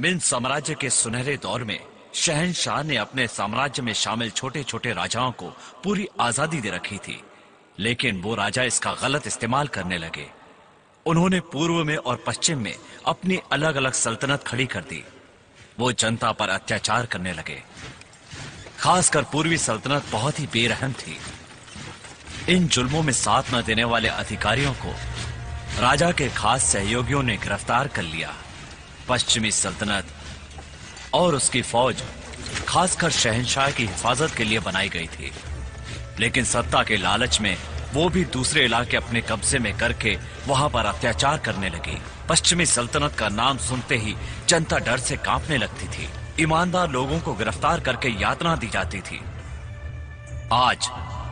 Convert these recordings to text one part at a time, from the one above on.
मिन साम्राज्य के सुनहरे दौर में, शहनशाह ने अपने साम्राज्य में शामिल छोटे छोटे राजाओं को पूरी आज़ादी दे रखी थी, लेकिन वो राजा इसका गलत इस्तेमाल करने लगे। उन्होंने पूर्व में और पश्चिम में अपनी अलग अलग सल्तनत खड़ी कर दी। वो जनता पर अत्याचार करने लगे। खासकर पूर्वी सल्तनत बहुत ही बेरहम थी। इन जुल्मों में साथ न देने वाले अधिकारियों को राजा के खास सहयोगियों ने गिरफ़्तार कर लिया। पश्चिमी सल्तनत और उसकी फौज खासकर शहनशाह की हिफाजत के लिए बनाई गई थी। लेकिन सत्ता के लालच में वो भी दूसरे इलाके अपने कब्जे में करके वहाँ पर अत्याचार करने लगी। पश्चिमी सल्तनत का नाम सुनते ही जनता डर से कांपने लगती थी। ईमानदार लोगों को गिरफ़्तार करके यातना दी जाती थी। आज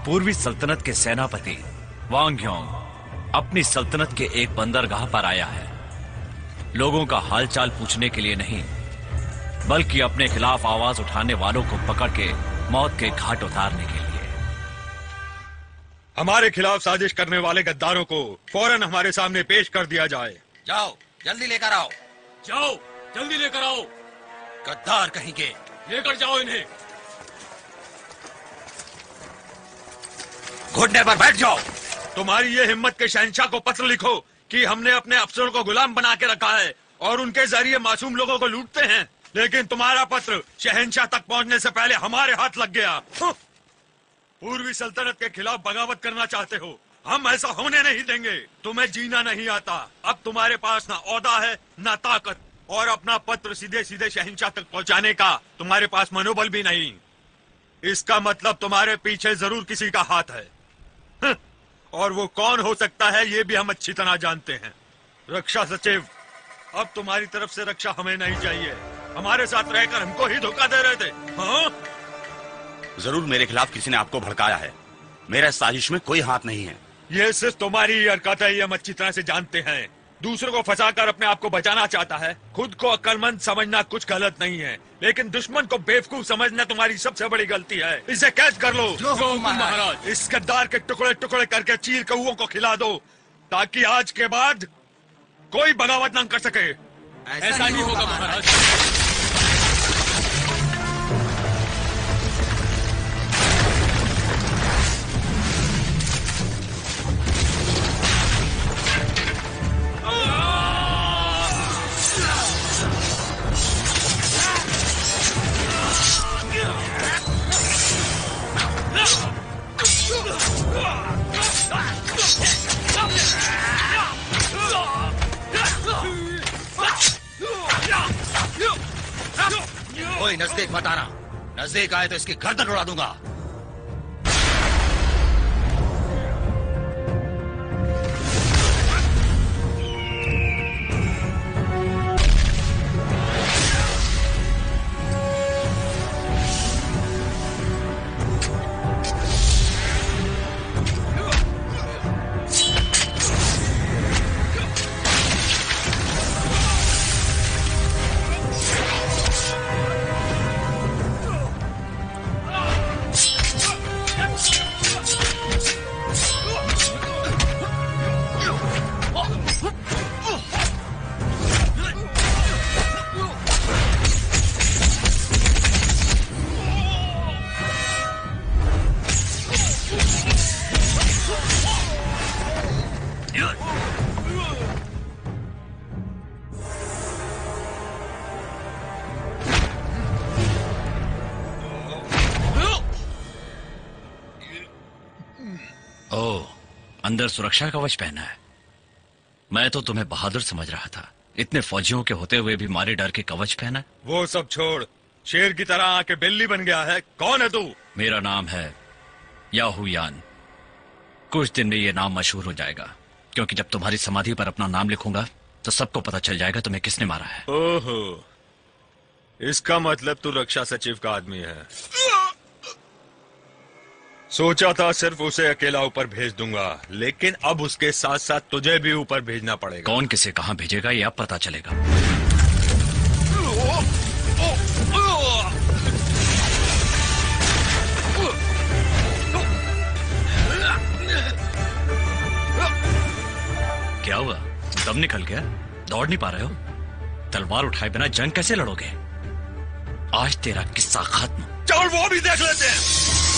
पूर्वी सल्तनत के सेनापति वांग अपनी सल्तनत के एक बंदरगाह पर आया है। लोगों का हालचाल पूछने के लिए नहीं बल्कि अपने खिलाफ आवाज़ उठाने वालों को पकड़ के मौत के घाट उतारने के लिए। हमारे खिलाफ साजिश करने वाले गद्दारों को फ़ौरन हमारे सामने पेश कर दिया जाए। जाओ जल्दी लेकर आओ। जाओ जल्दी लेकर आओ। गद्दार कहीं के? लेकर जाओ इन्हें। घुटने पर बैठ जाओ। तुम्हारी ये हिम्मत के शहनशाह को पत्र लिखो। कि हमने अपने अफसरों को गुलाम बना के रखा है और उनके ज़रिए मासूम लोगों को लूटते हैं। लेकिन तुम्हारा पत्र शहनशाह तक पहुँचने से पहले हमारे हाथ लग गया। पूर्वी सल्तनत के खिलाफ बगावत करना चाहते हो। हम ऐसा होने नहीं देंगे। तुम्हें जीना नहीं आता। अब तुम्हारे पास ना औदा है ना ताकत और अपना पत्र सीधे सीधे शहनशाह तक पहुँचाने का तुम्हारे पास मनोबल भी नहीं। इसका मतलब तुम्हारे पीछे ज़रूर किसी का हाथ है। हं, और वो कौन हो सकता है ये भी हम अच्छी तरह जानते हैं। रक्षा सचिव अब तुम्हारी तरफ़ से रक्षा हमें नहीं चाहिए। हमारे साथ रहकर हमको ही धोखा दे रहे थे। हाँ? ज़रूर मेरे खिलाफ किसी ने आपको भड़काया है। मेरे साजिश में कोई हाथ नहीं है। ये सिर्फ़ तुम्हारी ही हरकत है ये हम अच्छी तरह से जानते हैं। दूसरों को फंसाकर अपने आप को बचाना चाहता है। खुद को अक्लमंद समझना कुछ गलत नहीं है लेकिन दुश्मन को बेवकूफ़ समझना तुम्हारी सबसे बड़ी गलती है। इसे कैद कर लो महाराज। इस गद्दार के टुकड़े टुकड़े करके चीर कौओं को खिला दो ताकि आज के बाद कोई बगावत न कर सके। ऐसा ही होगा महाराज। नज़दीक आए तो इसकी गर्दन उड़ा दूँगा। अंदर सुरक्षा कवच पहना है। मैं तो तुम्हें बहादुर समझ रहा था। इतने फौजियों के होते हुए भी मारे डर के कवच पहना। वो सब छोड़ शेर की तरह आके बिल्ली बन गया है। कौन है तू? मेरा नाम है याहूयान कुछ दिन में ये नाम मशहूर हो जाएगा। क्योंकि जब तुम्हारी समाधि पर अपना नाम लिखूँगा तो सबको पता चल जाएगा तुम्हें किसने मारा है। ओहो इसका मतलब तू रक्षा सचिव का आदमी है। सोचा था सिर्फ़ उसे अकेला ऊपर भेज दूँगा लेकिन अब उसके साथ साथ तुझे भी ऊपर भेजना पड़ेगा। कौन किसे कहाँ भेजेगा ये अब पता चलेगा। क्या हुआ? दम निकल गया? दौड़ नहीं पा रहे हो? तलवार उठाए बिना जंग कैसे लड़ोगे? आज तेरा किस्सा खत्म। चल वो भी देख लेते हैं।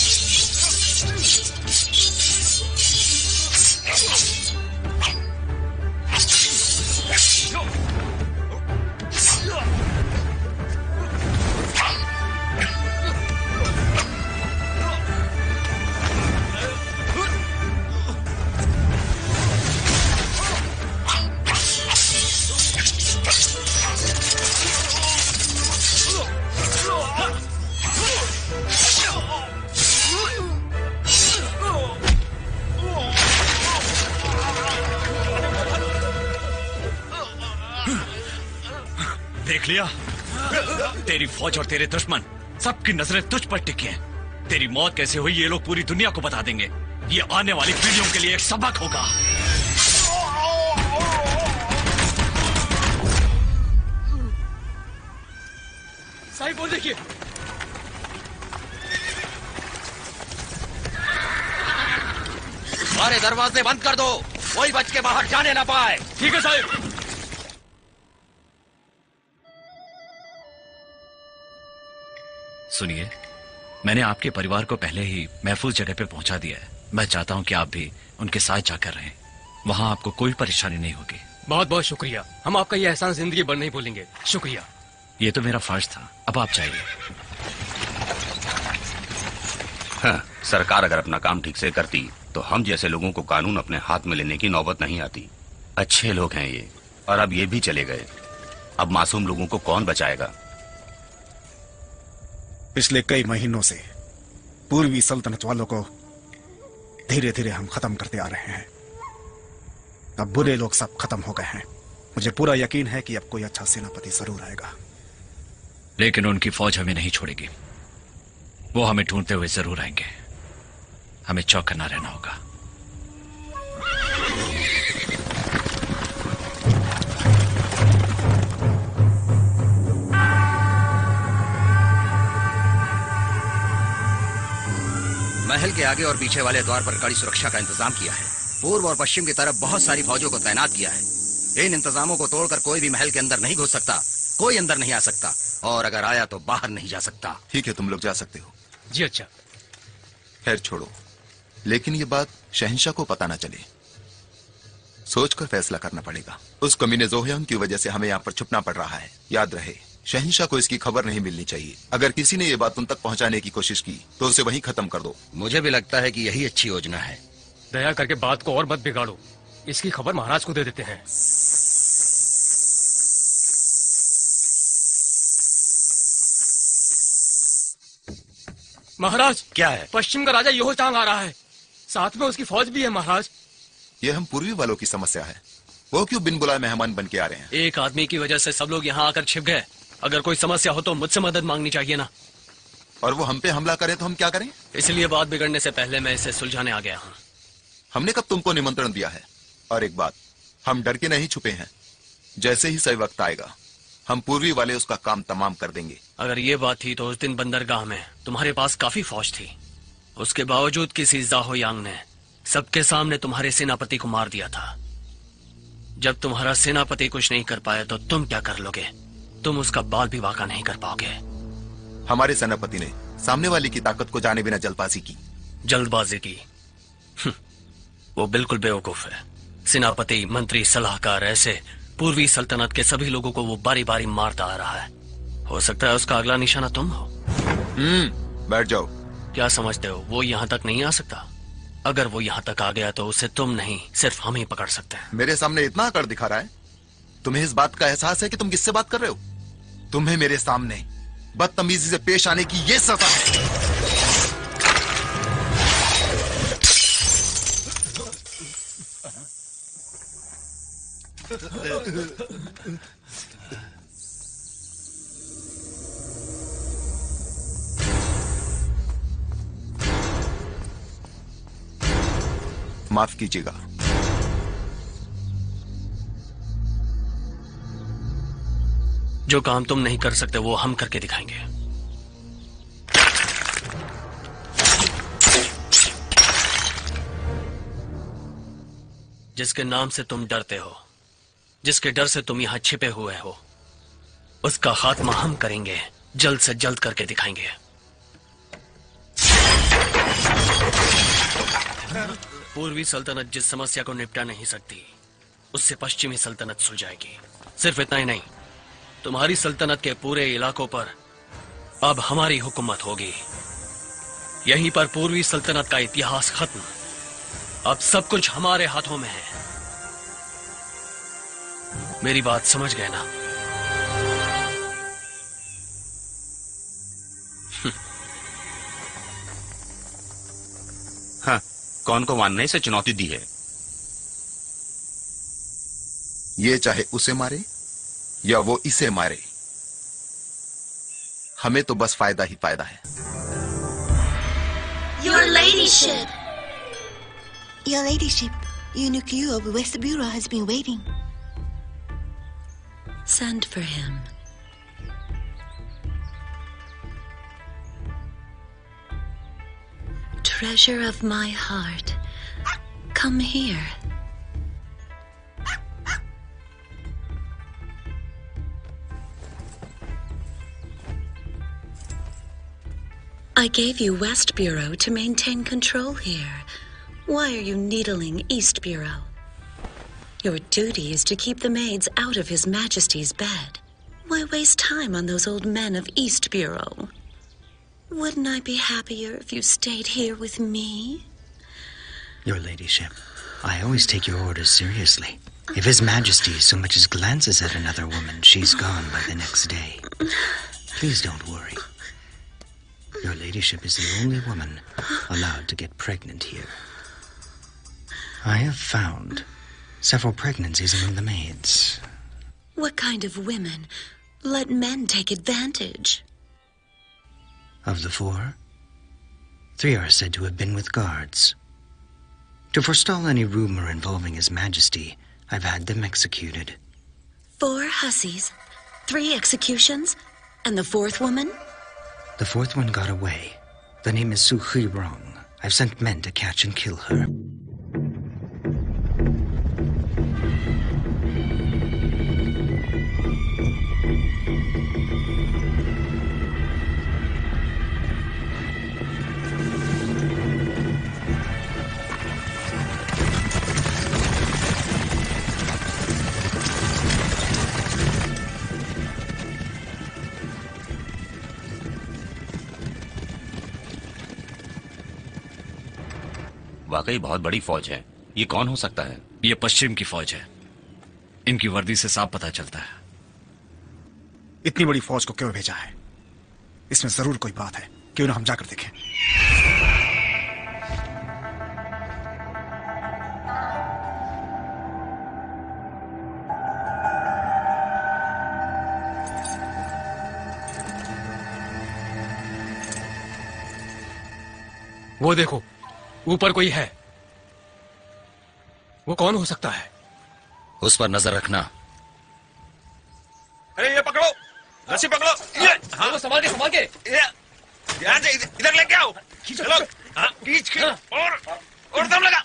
लिया। तेरी फौज और तेरे दुश्मन सबकी नज़रें तुझ पर टिकी हैं। तेरी मौत कैसे हुई ये लोग पूरी दुनिया को बता देंगे। ये आने वाली पीढ़ियों के लिए एक सबक होगा। साहिब वो देखिए। सारे दरवाजे बंद कर दो कोई बच के बाहर जाने ना पाए। ठीक है साहिब। सुनिए मैंने आपके परिवार को पहले ही महफूज जगह पे पहुँचा दिया है। मैं चाहता हूँ कि आप भी उनके साथ जाकर रहें। वहाँ आपको कोई परेशानी नहीं होगी। बहुत बहुत शुक्रिया। हम आपका ये एहसान ज़िंदगी भर नहीं भूलेंगे। शुक्रिया। ये तो मेरा फ़र्ज़ था। अब आप चाहिए हाँ, सरकार अगर अपना काम ठीक से करती तो हम जैसे लोगों को कानून अपने हाथ में लेने की नौबत नहीं आती। अच्छे लोग हैं ये और अब ये भी चले गए। अब मासूम लोगों को कौन बचाएगा? पिछले कई महीनों से पूर्वी सल्तनत वालों को धीरे धीरे हम खत्म करते आ रहे हैं। अब बुरे लोग सब खत्म हो गए हैं। मुझे पूरा यकीन है कि अब कोई अच्छा सेनापति ज़रूर आएगा। लेकिन उनकी फौज हमें नहीं छोड़ेगी। वो हमें ढूंढते हुए ज़रूर आएँगे। हमें चौकना रहना होगा। महल के आगे और पीछे वाले द्वार पर कड़ी सुरक्षा का इंतज़ाम किया है। पूर्व और पश्चिम की तरफ़ बहुत सारी फौजों को तैनात किया है। इन इंतजामों को तोड़कर कोई भी महल के अंदर नहीं घुस सकता कोई अंदर नहीं आ सकता और अगर आया तो बाहर नहीं जा सकता। ठीक है तुम लोग जा सकते हो। जी अच्छा। खैर छोड़ो। लेकिन ये बात शहनशाह को पता ना चले। सोचकर फैसला करना पड़ेगा। उस कमीने जोहयंग की वजह से हमें यहाँ पर छुपना पड़ रहा है। याद रहे। शहनशाह को इसकी खबर नहीं मिलनी चाहिए। अगर किसी ने ये बात उन तक पहुँचाने की कोशिश की तो उसे वहीं खत्म कर दो। मुझे भी लगता है कि यही अच्छी योजना है। दया करके बात को और मत बिगाड़ो। इसकी खबर महाराज को दे देते हैं। महाराज! क्या है? पश्चिम का राजा योहो चांग आ रहा है। साथ में उसकी फौज भी है महाराज। ये हम पूर्वी वालों की समस्या है। वो क्यों बिन बुलाए मेहमान बन के आ रहे हैं? एक आदमी की वजह से सब लोग यहाँ आकर छिप गए। अगर कोई समस्या हो तो मुझसे मदद मांगनी चाहिए ना। और वो हम पे हमला करें तो हम क्या करें? इसलिए बात बिगड़ने से पहले मैं इसे सुलझाने आ गया हूँ। हमने कब तुमको निमंत्रण दिया है? और एक बात हम डर के नहीं छुपे हैं। जैसे ही सही वक्त आएगा हम पूर्वी वाले उसका काम तमाम कर देंगे। अगर ये बात थी तो उस दिन बंदरगाह में तुम्हारे पास काफ़ी फौज थी। उसके बावजूद किसी जाहो यांग ने सबके सामने तुम्हारे सेनापति को मार दिया था। जब तुम्हारा सेनापति कुछ नहीं कर पाया तो तुम क्या कर लोगे? तुम उसका बाल भी वाका नहीं कर पाओगे। हमारे सेनापति ने सामने वाले की ताकत को जाने बिना जल्दबाजी की। जल्दबाजी की। हम्म, वो बिल्कुल बेवकूफ़ है। सेनापति मंत्री सलाहकार ऐसे पूर्वी सल्तनत के सभी लोगों को वो बारी बारी मारता आ रहा है। हो सकता है उसका अगला निशाना तुम हो। हम्म बैठ जाओ। क्या समझते हो? वो यहाँ तक नहीं आ सकता। अगर वो यहाँ तक आ गया तो उसे तुम नहीं सिर्फ़ हम ही पकड़ सकते हैं। मेरे सामने इतना कर दिखा रहा है? तुम्हें इस बात का एहसास है कि तुम किससे बात कर रहे हो? तुम्हें मेरे सामने बदतमीजी से पेश आने की ये सजा है। माफ़ कीजिएगा। जो काम तुम नहीं कर सकते, वो हम करके दिखाएँगे। जिसके नाम से तुम डरते हो, जिसके डर से तुम यहाँ छिपे हुए हो, उसका खात्मा हम करेंगे, जल्द से जल्द करके दिखाएँगे। पूर्वी सल्तनत जिस समस्या को निपटा नहीं सकती, उससे पश्चिमी सल्तनत सुलझाएगी। सिर्फ़ इतना ही नहीं तुम्हारी सल्तनत के पूरे इलाकों पर अब हमारी हुकूमत होगी। यहीं पर पूर्वी सल्तनत का इतिहास खत्म। अब सब कुछ हमारे हाथों में है। मेरी बात समझ गए ना? हाँ कौन को मानने से चुनौती दी है? ये चाहे उसे मारे या वो इसे मारे हमें तो बस फ़ायदा ही फ़ायदा है Your ladyship. Your ladyship, Eunuch Yu of West Bureau has been waiting. Send for him. Treasure of my heart, come here. I gave you West Bureau to maintain control here. Why are you needling East Bureau? Your duty is to keep the maids out of His Majesty's bed. Why waste time on those old men of East Bureau? Wouldn't I be happier if you stayed here with me? Your ladyship, I always take your orders seriously. If His Majesty so much as glances at another woman, she's gone by the next day. Please don't worry. Your ladyship is the only woman allowed to get pregnant here. I have found several pregnancies among the maids. What kind of women let men take advantage? Of the four, three are said to have been with guards. To forestall any rumor involving His Majesty, I've had them executed. Four hussies, three executions, and the fourth woman? The fourth one got away. The name is Su Hui Rong. I've sent men to catch and kill her. वाकई बहुत बड़ी फौज है। ये कौन हो सकता है? ये पश्चिम की फौज है। इनकी वर्दी से साफ़ पता चलता है। इतनी बड़ी फौज को क्यों भेजा है? इसमें ज़रूर कोई बात है क्यों ना हम जाकर देखें। वो देखो ऊपर कोई है? वो कौन हो सकता है? उस पर नज़र रखना। अरे ये पकड़ो। रस्सी पकड़ो। ये हाँ। संभाल के संभाल के। ध्यान से इधर इधर लेके आओ। चलो हाँ खींच खींच और और दम लगा।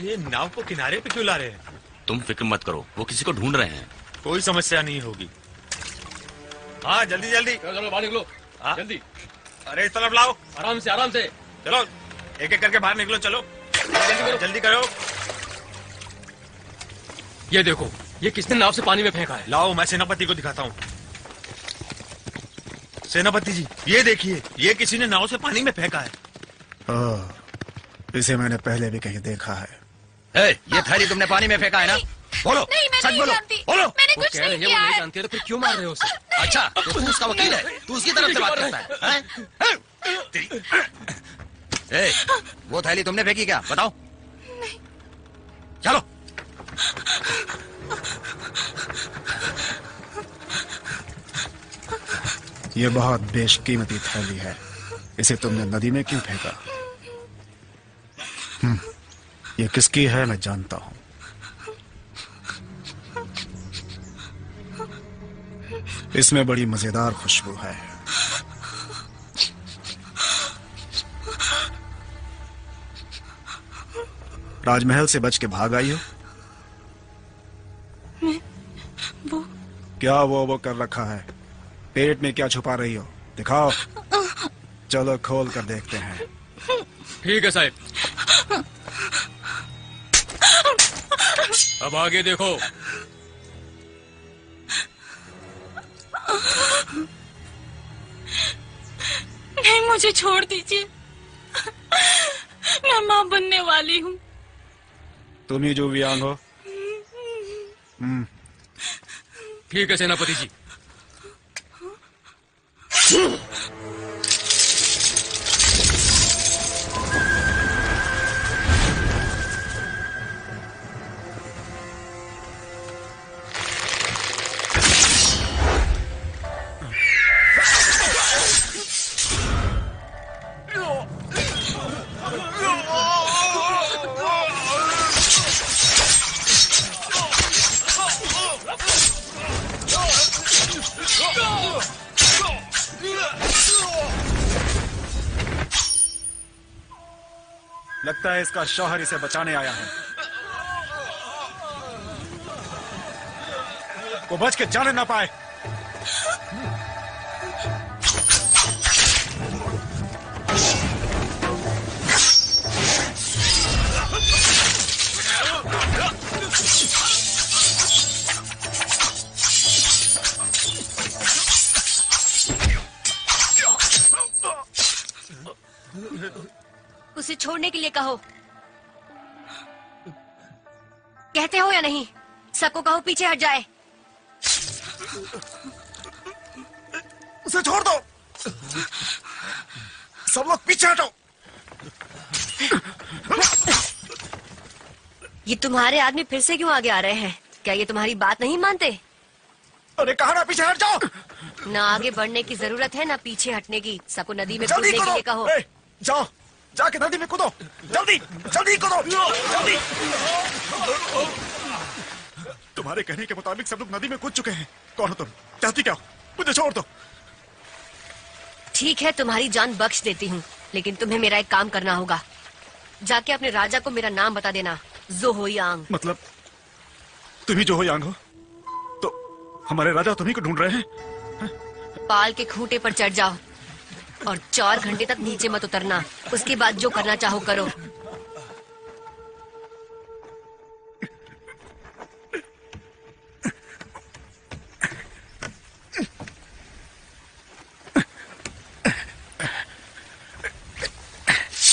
ये नाव को किनारे पे क्यों ला रहे हैं? तुम फ़िक्र मत करो वो किसी को ढूंढ रहे हैं। कोई समस्या नहीं होगी। हाँ जल्दी जल्दी। चलो चलो बाहर निकलो। हाँ? जल्दी। अरे इस तरफ़ लाओ। आराम से आराम से। चलो। एक एक करके बाहर निकलो चलो। जल्दी करो। जल्दी करो। ये देखो ये किसने नाव से पानी में फेंका है? लाओ मैं सेनापति को दिखाता हूँ। सेनापति जी ये देखिए ये किसी ने नाव से पानी में फेंका है। ओह, इसे मैंने पहले भी कहीं देखा है। ए, ये थैली तुमने पानी में फेंका है ना? बोलो नहीं, मैं सच नहीं बोलो जानती। बोलो। मैंने वो कुछ कह नहीं किया है। जानती है तो फिर क्यों मार रहे हो उसे? अच्छा तो तू उसका वकील है। तू उसकी तरफ़ से बात करता है, हैं? ए, वो थैली तुमने फेंकी क्या? बताओ। नहीं चलो। ये बहुत बेशकीमती थैली है। इसे तुमने नदी में क्यों फेंका? हम्म, ये किसकी है मैं जानता हूँ। इसमें बड़ी मज़ेदार खुशबू है। राजमहल से बच के भाग आई हो? मैं वो क्या वो वो कर रखा है? पेट में क्या छुपा रही हो? दिखाओ। चलो खोल कर देखते हैं। ठीक है साहब। अब आगे देखो। नहीं मुझे छोड़ दीजिए। मैं माँ बनने वाली हूँ। तुम ही जो वियांग हो। हम्म, ठीक है सेनापति जी? इसका शौहर इसे बचाने आया है। वो बच के जाने ना पाए। उसे छोड़ने के लिए कहो। कहते हो या नहीं? सबको कहो पीछे हट जाए। उसे छोड़ दो। सब लोग पीछे हटो। ये तुम्हारे आदमी फिर से क्यों आगे आ रहे हैं? क्या ये तुम्हारी बात नहीं मानते? अरे कहा ना पीछे हट जाओ। ना आगे बढ़ने की ज़रूरत है ना पीछे हटने की। सबको नदी में कूदने के लिए कहो। ए, जाओ। जाके नदी में कूदो। जल्दी जल्दी कूदो। जल्दी। तुम्हारे कहने के मुताबिक सब लोग नदी में कूद चुके हैं। कौन हो तुम? चाहती क्या हो? मुझे छोड़ दो। ठीक है तुम्हारी जान बख्श देती हूँ लेकिन तुम्हें मेरा एक काम करना होगा। जाके अपने राजा को मेरा नाम बता देना जोहोयांग। मतलब? तुम ही जो हो? यांग हो तो हमारे राजा तुम्ही को ढूंढ रहे हैं? पाल के खूंटे पर चढ़ जाओ और चार घंटे तक नीचे मत उतरना। उसके बाद जो करना चाहो करो।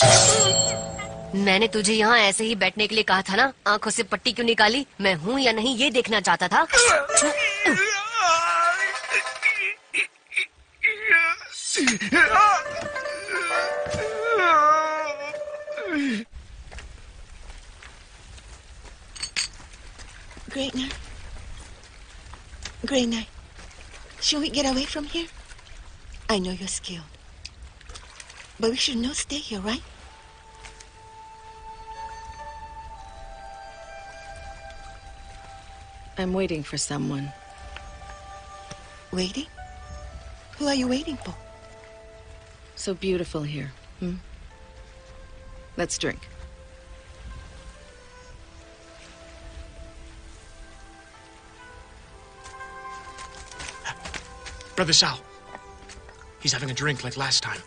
मैंने तुझे यहाँ ऐसे ही बैठने के लिए कहा था ना आँखों से पट्टी क्यों निकाली मैं हूँ या नहीं ये देखना चाहता था Great night. Great night. Should we get away from here? I know you're skilled. But we should not stay here, right? I'm waiting for someone. Waiting? Who are you waiting for? So beautiful here. Hmm? Let's drink. Brother Sal. He's having a drink like last time.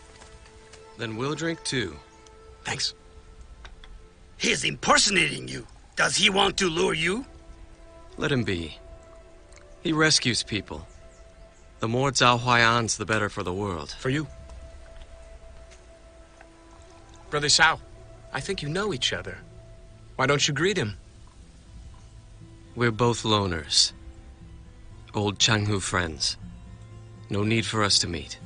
Then we'll drink too. Thanks. He's impersonating you. Does he want to lure you? Let him be. He rescues people. The more Zhao Huayans, the better for the world. For you. Brother Sal, I think you know each other. Why don't you greet him? We're both loners. Old Changhu friends. No need for us to meet.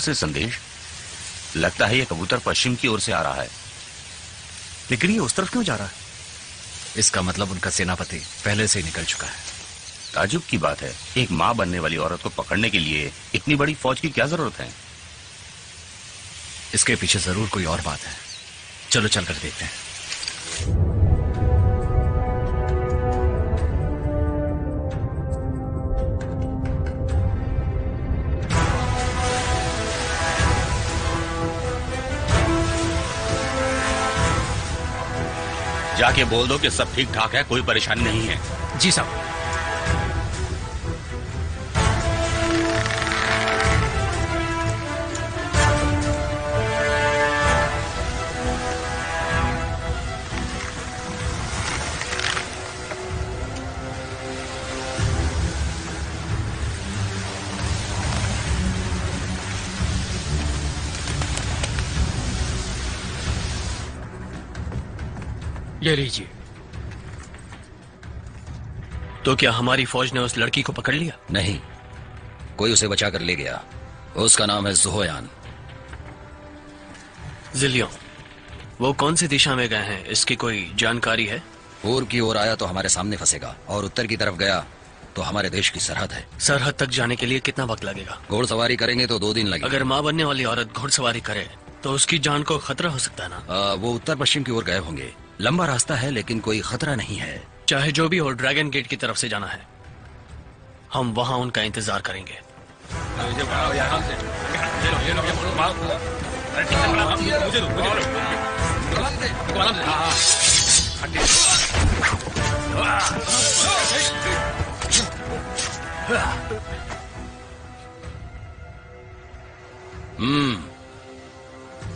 से संदेश। लगता है यह कबूतर पश्चिम की ओर से आ रहा है। लेकिन ये उस तरफ़ क्यों जा रहा है? इसका मतलब उनका सेनापति पहले से ही निकल चुका है। ताजुब की बात है एक माँ बनने वाली औरत को पकड़ने के लिए इतनी बड़ी फौज की क्या ज़रूरत है? इसके पीछे ज़रूर कोई और बात है। चलो चलकर देखते हैं। जाके बोल दो कि सब ठीक ठाक है कोई परेशानी नहीं है। जी साहब। ये लीजिए। तो क्या हमारी फौज ने उस लड़की को पकड़ लिया? नहीं। कोई उसे बचा कर ले गया। उसका नाम है जुहोयान। जिलियो वो कौन सी दिशा में गए हैं? इसकी कोई जानकारी है? पूर्व की ओर आया तो हमारे सामने फंसेगा और उत्तर की तरफ़ गया तो हमारे देश की सरहद है। सरहद तक जाने के लिए कितना वक्त लगेगा? घोड़सवारी करेंगे तो दो दिन लगेगा। अगर माँ बनने वाली औरत घुड़सवारी करे तो उसकी जान को खतरा हो सकता है ना? आ, वो उत्तर पश्चिम की ओर गए होंगे। लंबा रास्ता है लेकिन कोई खतरा नहीं है। चाहे जो भी हो ड्रैगन गेट की तरफ़ से जाना है। हम वहाँ उनका इंतज़ार करेंगे। हम्म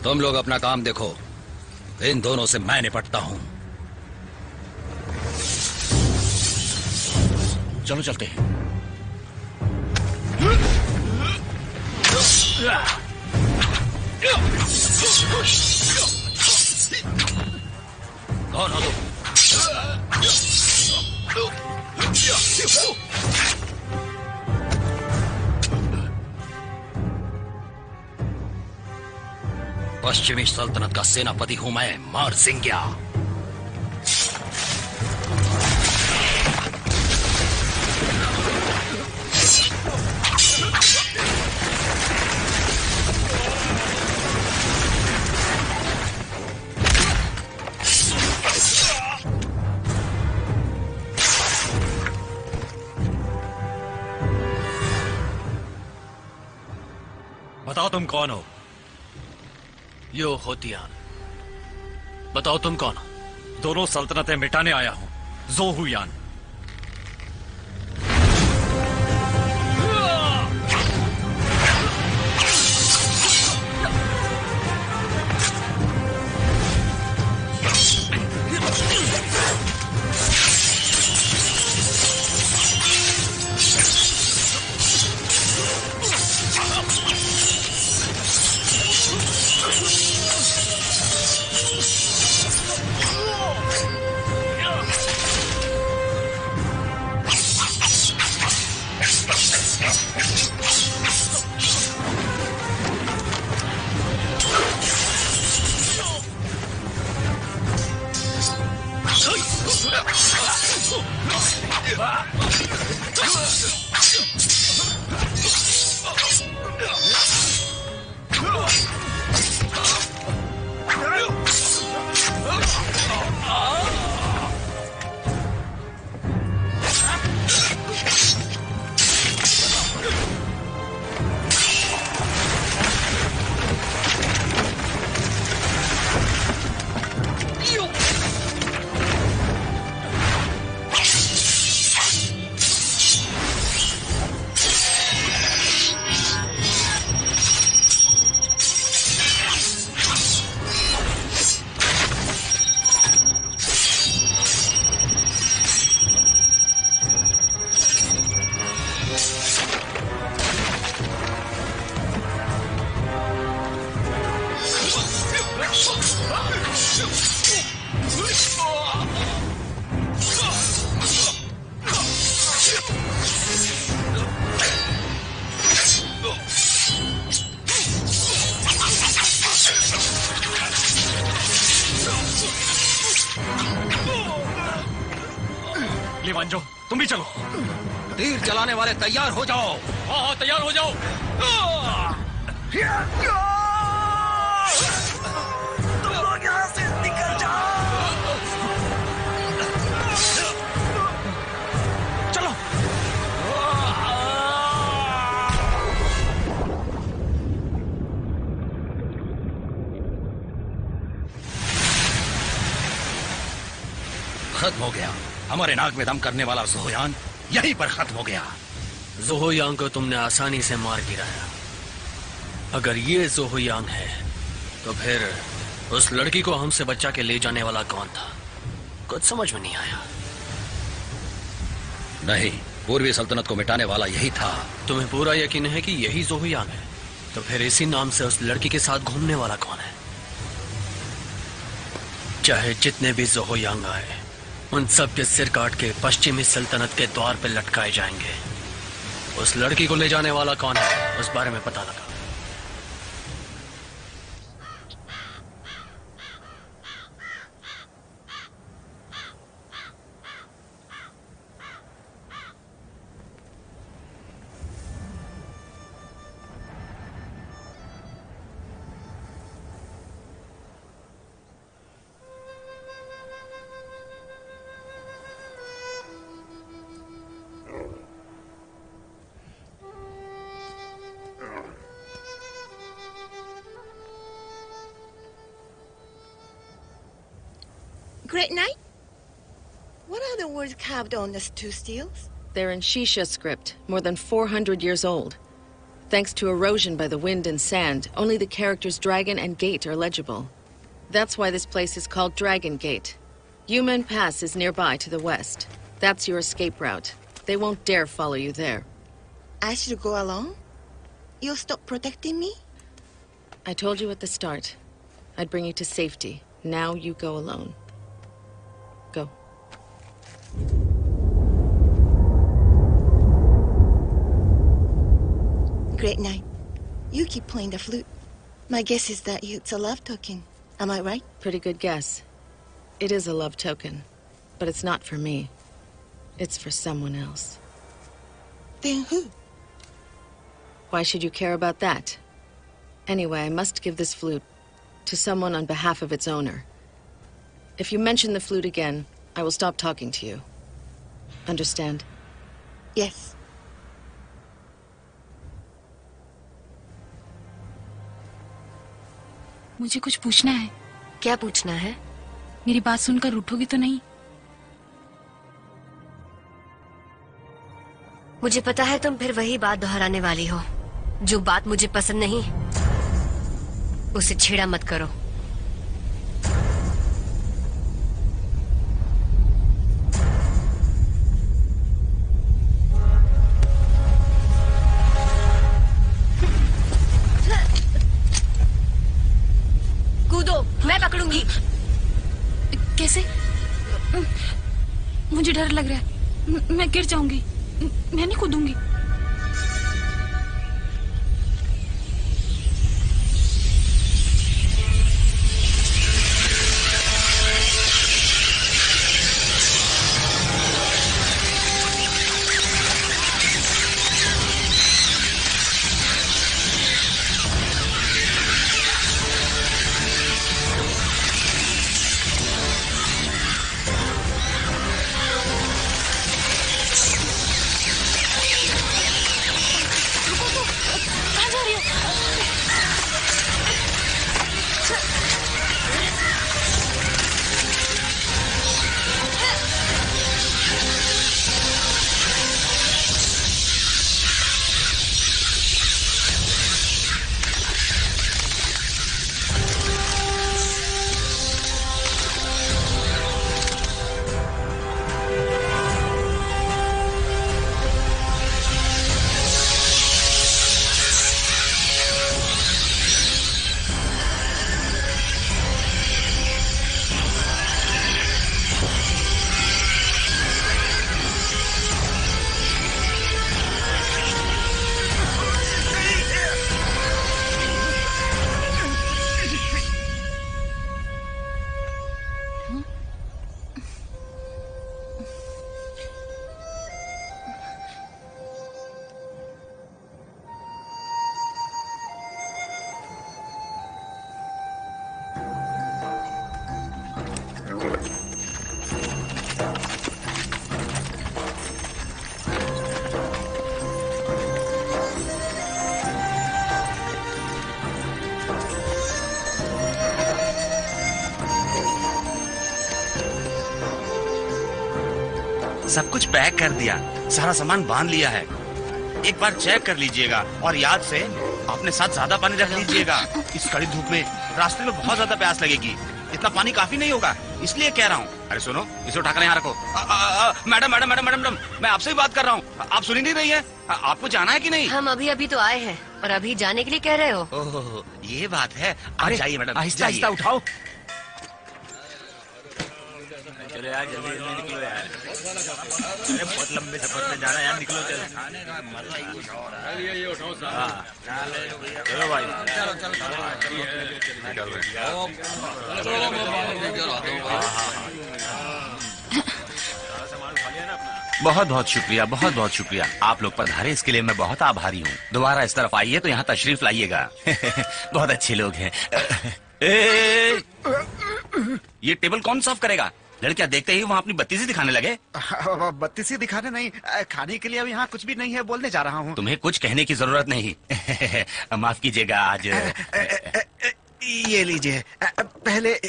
तुम लोग अपना काम देखो। इन दोनों से मैं निपटता हूँ। चलो चलते हैं। कौन हो तुम? पश्चिमी सल्तनत का सेनापति हूँ मैं मार सिंग्या। बताओ तुम कौन हो? यो होतियान बताओ तुम कौन हो? दोनों सल्तनतें मिटाने आया हूँ। जो जोहुयान हमारे में दम करने वाला जोयान यहीं पर खत्म हो गया। जोहोयांग को तुमने आसानी से मार गिराया। अगर ये जोहोयांग है तो फिर उस लड़की को हमसे बच्चा के ले जाने वाला कौन था? कुछ समझ में नहीं आया। नहीं पूर्वी सल्तनत को मिटाने वाला यही था। तुम्हें पूरा यकीन है कि यही जोहयांग है? तो फिर इसी नाम से उस लड़की के साथ घूमने वाला कौन है? चाहे जितने भी जोहयांग आए उन सब के सिर काट के पश्चिमी सल्तनत के द्वार पर लटकाए जाएँगे। उस लड़की को ले जाने वाला कौन है? उस बारे में पता लगा। Carved on the two steels? They're in Shisha script, more than 400 years old. Thanks to erosion by the wind and sand, only the characters Dragon and Gate are legible. That's why this place is called Dragon Gate. Yumen Pass is nearby to the west. That's your escape route. They won't dare follow you there. I should go alone? You'll stop protecting me? I told you at the start. I'd bring you to safety. Now you go alone. Great night. You keep playing the flute. My guess is that it's a love token. Am I right? Pretty good guess. It is a love token, but it's not for me. It's for someone else. Then who? Why should you care about that? Anyway, I must give this flute to someone on behalf of its owner. If you mention the flute again, I will stop talking to you. Understand? Yes. मुझे कुछ पूछना है क्या पूछना है मेरी बात सुनकर उठोगी तो नहीं मुझे पता है तुम फिर वही बात दोहराने वाली हो जो बात मुझे पसंद नहीं उसे छेड़ा मत करो डर लग रहा है। मैं गिर जाऊँगी। मैं नहीं कूदूँगी। सारा सामान बाँध लिया है। एक बार चेक कर लीजिएगा और याद से अपने साथ ज़्यादा पानी रख लीजिएगा। इस कड़ी धूप में रास्ते में बहुत ज़्यादा प्यास लगेगी। इतना पानी काफ़ी नहीं होगा इसलिए कह रहा हूँ। अरे सुनो इसे उठाकर यहाँ रखो। Madam madam madam madam madam मैं आपसे ही बात कर रहा हूँ। आप सुनी नहीं रही है। आ, आपको जाना है कि नहीं? हम अभी अभी तो आए हैं और अभी जाने के लिए कह रहे हो। ओह ये बात है। आप जाइए मैडम आहिस्ता आहिस्ता उठाओ। चलो यार जल्दी जल्दी निकलो यार। अरे बहुत लंबे सफ़र में जाना यार निकलो चलो चलो भाई बहुत बहुत शुक्रिया, बहुत बहुत शुक्रिया। आप लोग पधारे, इसके लिए मैं बहुत आभारी हूँ। दोबारा इस तरफ़ आइए तो यहाँ तशरीफ़ लाइएगा। बहुत अच्छे लोग हैं। ये टेबल कौन साफ़ करेगा? लड़कियाँ देखते ही वहाँ अपनी बत्तीसी दिखाने लगे। बत्तीसी दिखाने नहीं खाने के लिए अब यहाँ कुछ भी नहीं है बोलने जा रहा हूँ। तुम्हें कुछ कहने की ज़रूरत नहीं। माफ़ कीजिएगा आज ये लीजिए पहले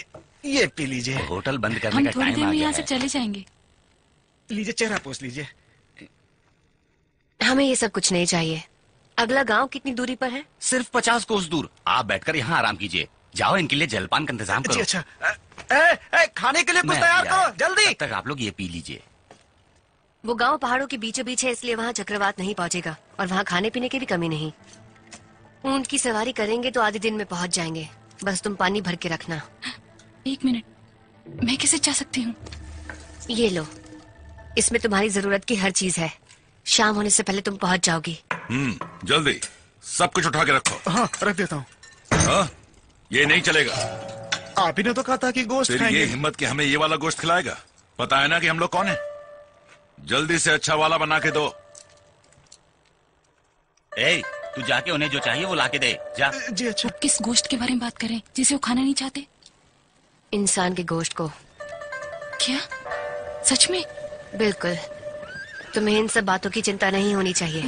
ये पी लीजिए। होटल बंद करने हम का टाइम आ गया यहाँ से है चले जाएँगे। लीजिए चेहरा पोछ लीजिए। हमें ये सब कुछ नहीं चाहिए। अगला गाँव कितनी दूरी पर है? सिर्फ़ पचास कोस दूर। आप बैठकर यहाँ आराम कीजिए। जाओ इनके लिए जलपान का इंतज़ाम जी करो। अच्छा। ए, ए, खाने के लिए कुछ तैयार करो जल्दी। तक आप लोग ये पी लीजिए। वो गाँव पहाड़ों के बीचों बीच है इसलिए वहाँ चक्रवात नहीं पहुँचेगा और वहाँ खाने पीने की भी कमी नहीं। ऊँट की सवारी करेंगे तो आधे दिन में पहुँच जाएँगे। बस तुम पानी भर के रखना। एक मिनट। मैं कैसे जा सकती हूँ? ये लो। इसमें तुम्हारी ज़रूरत की हर चीज़ है। शाम होने से पहले तुम पहुँच जाओगी। हम्म जल्दी। सब कुछ उठा के रखो। हाँ रख देता हूँ। हाँ? ये नहीं चलेगा। आप ही ने तो कहा था कि गोश्त फिर खाएँगे। ये हिम्मत कि हमें ये वाला गोश्त खिलाएगा? पता है ना कि हम लोग कौन है? जल्दी से अच्छा वाला बना के दो। ए, तू जाके उन्हें जो चाहिए वो लाके दे। जा। जी अच्छा। किस गोश्त के बारे में बात करें जिसे वो खाना नहीं चाहते? इंसान के गोश्त को। क्या? सच में? बिल्कुल। तुम्हें इन सब बातों की चिंता नहीं होनी चाहिए।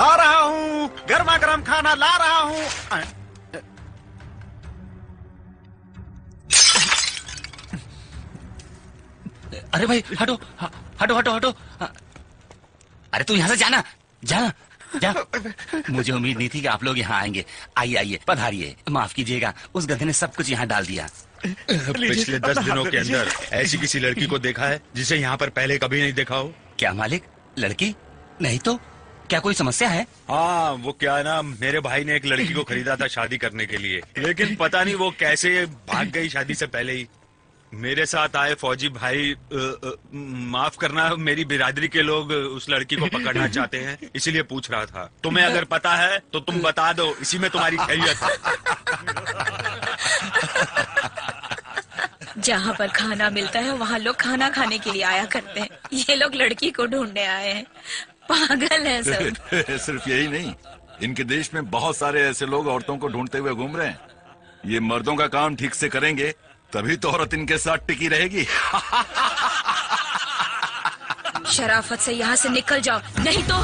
ला रहा हूँ। गर्मा गर्म खाना ला रहा हूँ। अरे भाई हटो हटो हटो हटो। अरे तू यहाँ से जाना जा जा। मुझे उम्मीद नहीं थी कि आप लोग यहाँ आएँगे। आइए आइए पधारिए माफ़ कीजिएगा उस गधे ने सब कुछ यहाँ डाल दिया। पिछले दस दिनों के अंदर ऐसी किसी लड़की को देखा है जिसे यहाँ पर पहले कभी नहीं देखा हो? क्या मालिक लड़की? नहीं तो? क्या कोई समस्या है? हाँ वो क्या है ना मेरे भाई ने एक लड़की को खरीदा था शादी करने के लिए। लेकिन पता नहीं वो कैसे भाग गई शादी से पहले ही। मेरे साथ आए फौजी भाई माफ़ करना मेरी बिरादरी के लोग उस लड़की को पकड़ना चाहते हैं इसीलिए पूछ रहा था। तुम्हें अगर पता है तो तुम बता दो इसी में तुम्हारी खैरियत है। जहाँ पर खाना मिलता है वहाँ लोग खाना खाने के लिए आया करते हैं। ये लोग लड़की को ढूँढने आए हैं। पागल है सब। सिर्फ़ यही नहीं इनके देश में बहुत सारे ऐसे लोग औरतों को ढूंढते हुए घूम रहे हैं। ये मर्दों का काम ठीक से करेंगे तभी तो औरत इनके साथ टिकी रहेगी। शराफत से यहाँ से निकल जाओ नहीं तो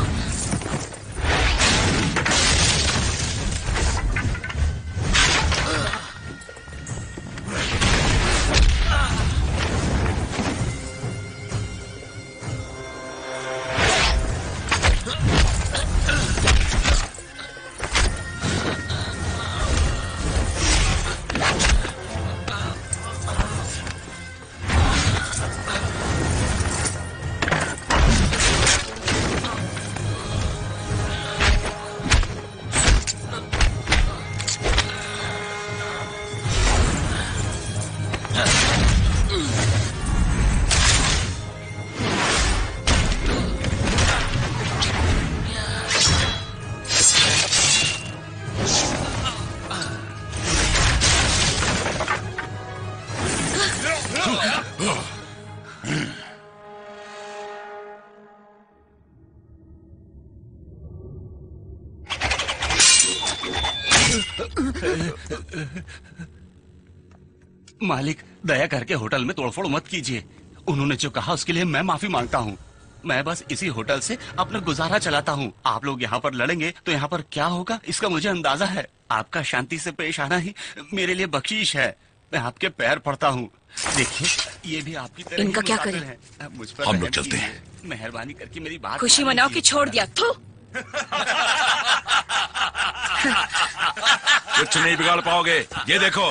मालिक दया करके होटल में तोड़फोड़ मत कीजिए उन्होंने जो कहा उसके लिए मैं माफ़ी माँगता हूँ मैं बस इसी होटल से अपना गुजारा चलाता हूँ आप लोग यहाँ पर लड़ेंगे तो यहाँ पर क्या होगा इसका मुझे अंदाज़ा है आपका शांति से पेश आना ही मेरे लिए बख्शीश है मैं आपके पैर पड़ता हूँ देखिए ये भी आपकी तरह इनका क्या करें? हैं। मुझ पर हम लोग चलते कीजिए। मेहरबानी करके मेरी बात खुशी मान मनाओ कि। छोड़ दिया थू कुछ नहीं बिगाड़ पाओगे। ये देखो।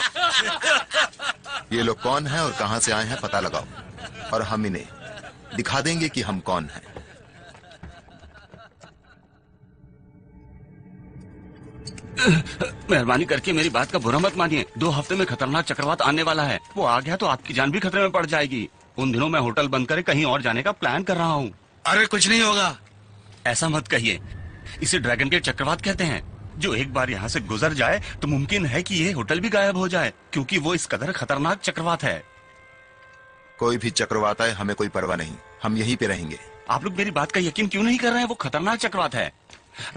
ये लोग कौन हैं और कहाँ से आए हैं पता लगाओ। और हम इन्हें दिखा देंगे कि हम कौन हैं। मेहरबानी करके मेरी बात का बुरा मत मानिए। दो हफ़्ते में खतरनाक चक्रवात आने वाला है। वो आ गया तो आपकी जान भी खतरे में पड़ जाएगी। उन दिनों मैं होटल बंद करे कहीं और जाने का प्लान कर रहा हूँ। अरे कुछ नहीं होगा। ऐसा मत कहिए। इसे ड्रैगन के चक्रवात कहते हैं। जो एक बार यहाँ से गुजर जाए तो मुमकिन है कि ये होटल भी गायब हो जाए क्योंकि वो इस कदर खतरनाक चक्रवात है। कोई भी चक्रवात आए हमें कोई परवाह नहीं। हम यहीं पे रहेंगे। आप लोग मेरी बात का यकीन क्यों नहीं कर रहे हैं? वो खतरनाक चक्रवात है।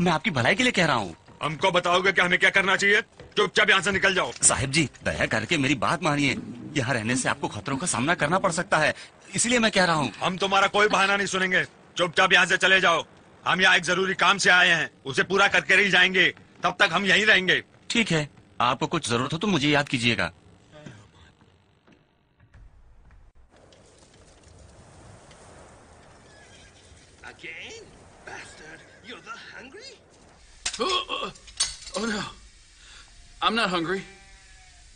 मैं आपकी भलाई के लिए कह रहा हूँ। हमको बताओगे कि हमें क्या करना चाहिए? चुपचाप यहाँ से निकल जाओ। साहिब जी दया करके मेरी बात मानिए। यहाँ रहने से आपको खतरों का सामना करना पड़ सकता है। इसलिए मैं कह रहा हूँ। हम तुम्हारा कोई बहाना नहीं सुनेंगे। चुपचाप यहाँ से चले जाओ। हम यहाँ एक ज़रूरी काम से आए हैं। उसे पूरा करके ही जाएँगे। तब तक हम यहीं रहेंगे ठीक है आपको कुछ जरूरत हो तो मुझे याद कीजिएगा Again? Bastard, you're the hungry? Oh, uh, oh no. I'm not hungry.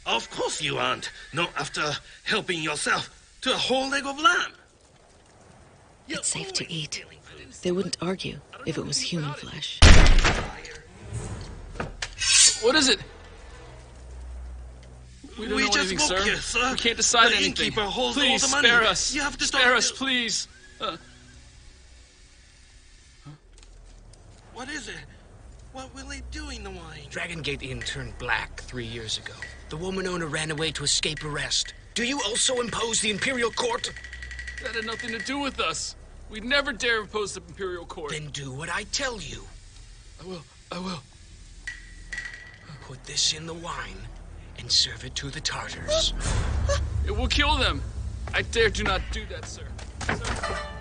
Of course you aren't. Not after helping yourself to a whole leg of lamb. It's safe to eat. They wouldn't argue if it was human flesh. What is it? We don't We know just anything, woke sir. you, sir. We can't decide The anything. innkeeper holds all please the money. spare us. You have to spare us, please. Uh, What is it? What will they do in the wine? Dragon Gate Inn turned black three years ago. The woman owner ran away to escape arrest. Do you also impose the Imperial Court? That had nothing to do with us. We'd never dare oppose the Imperial Court. Then do what I tell you. I will. I will. Put this in the wine and serve it to the Tartars. It will kill them. I dare do not do that, sir. Sir.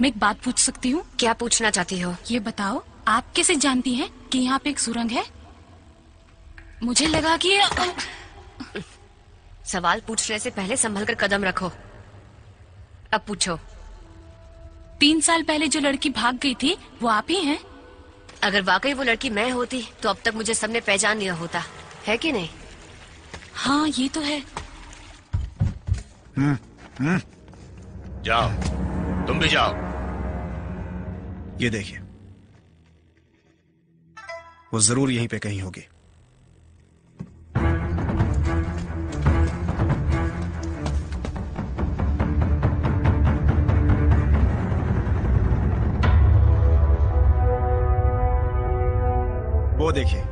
मैं एक बात पूछ सकती हूँ? क्या पूछना चाहती हो? ये बताओ आप कैसे जानती हैं कि यहाँ पे एक सुरंग है? मुझे लगा कि ये- सवाल पूछने से पहले संभल कर कदम रखो। अब पूछो। तीन साल पहले जो लड़की भाग गई थी वो आप ही हैं? अगर वाकई वो लड़की मैं होती तो अब तक मुझे सबने पहचान लिया होता। है कि नहीं? हाँ ये तो है। हम्म हम्म। जाओ। तुम भी जाओ। ये देखिए। वो ज़रूर यहीं पे कहीं होगी। वो देखिए,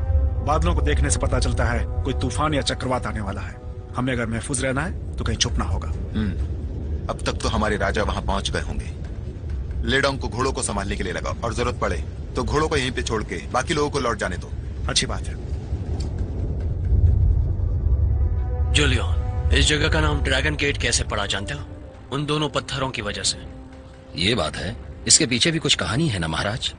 बादलों को देखने से पता चलता है, कोई तूफ़ान या चक्रवात आने वाला है। हमें अगर महफूज रहना है तो कहीं छुपना होगा। हम्म। अब तक तो हमारे राजा वहाँ पहुँच गए होंगे। लेडोंग को घोड़ों को संभालने के लिए लगाओ और ज़रूरत पड़े तो घोड़ों को यहीं पे छोड़ के बाकी लोगों को लौट जाने दो। अच्छी बात है। जूलियन इस जगह का नाम ड्रैगन गेट कैसे पड़ा जानते हो? उन दोनों पत्थरों की वजह से। ये बात है इसके पीछे भी कुछ कहानी है ना महाराज?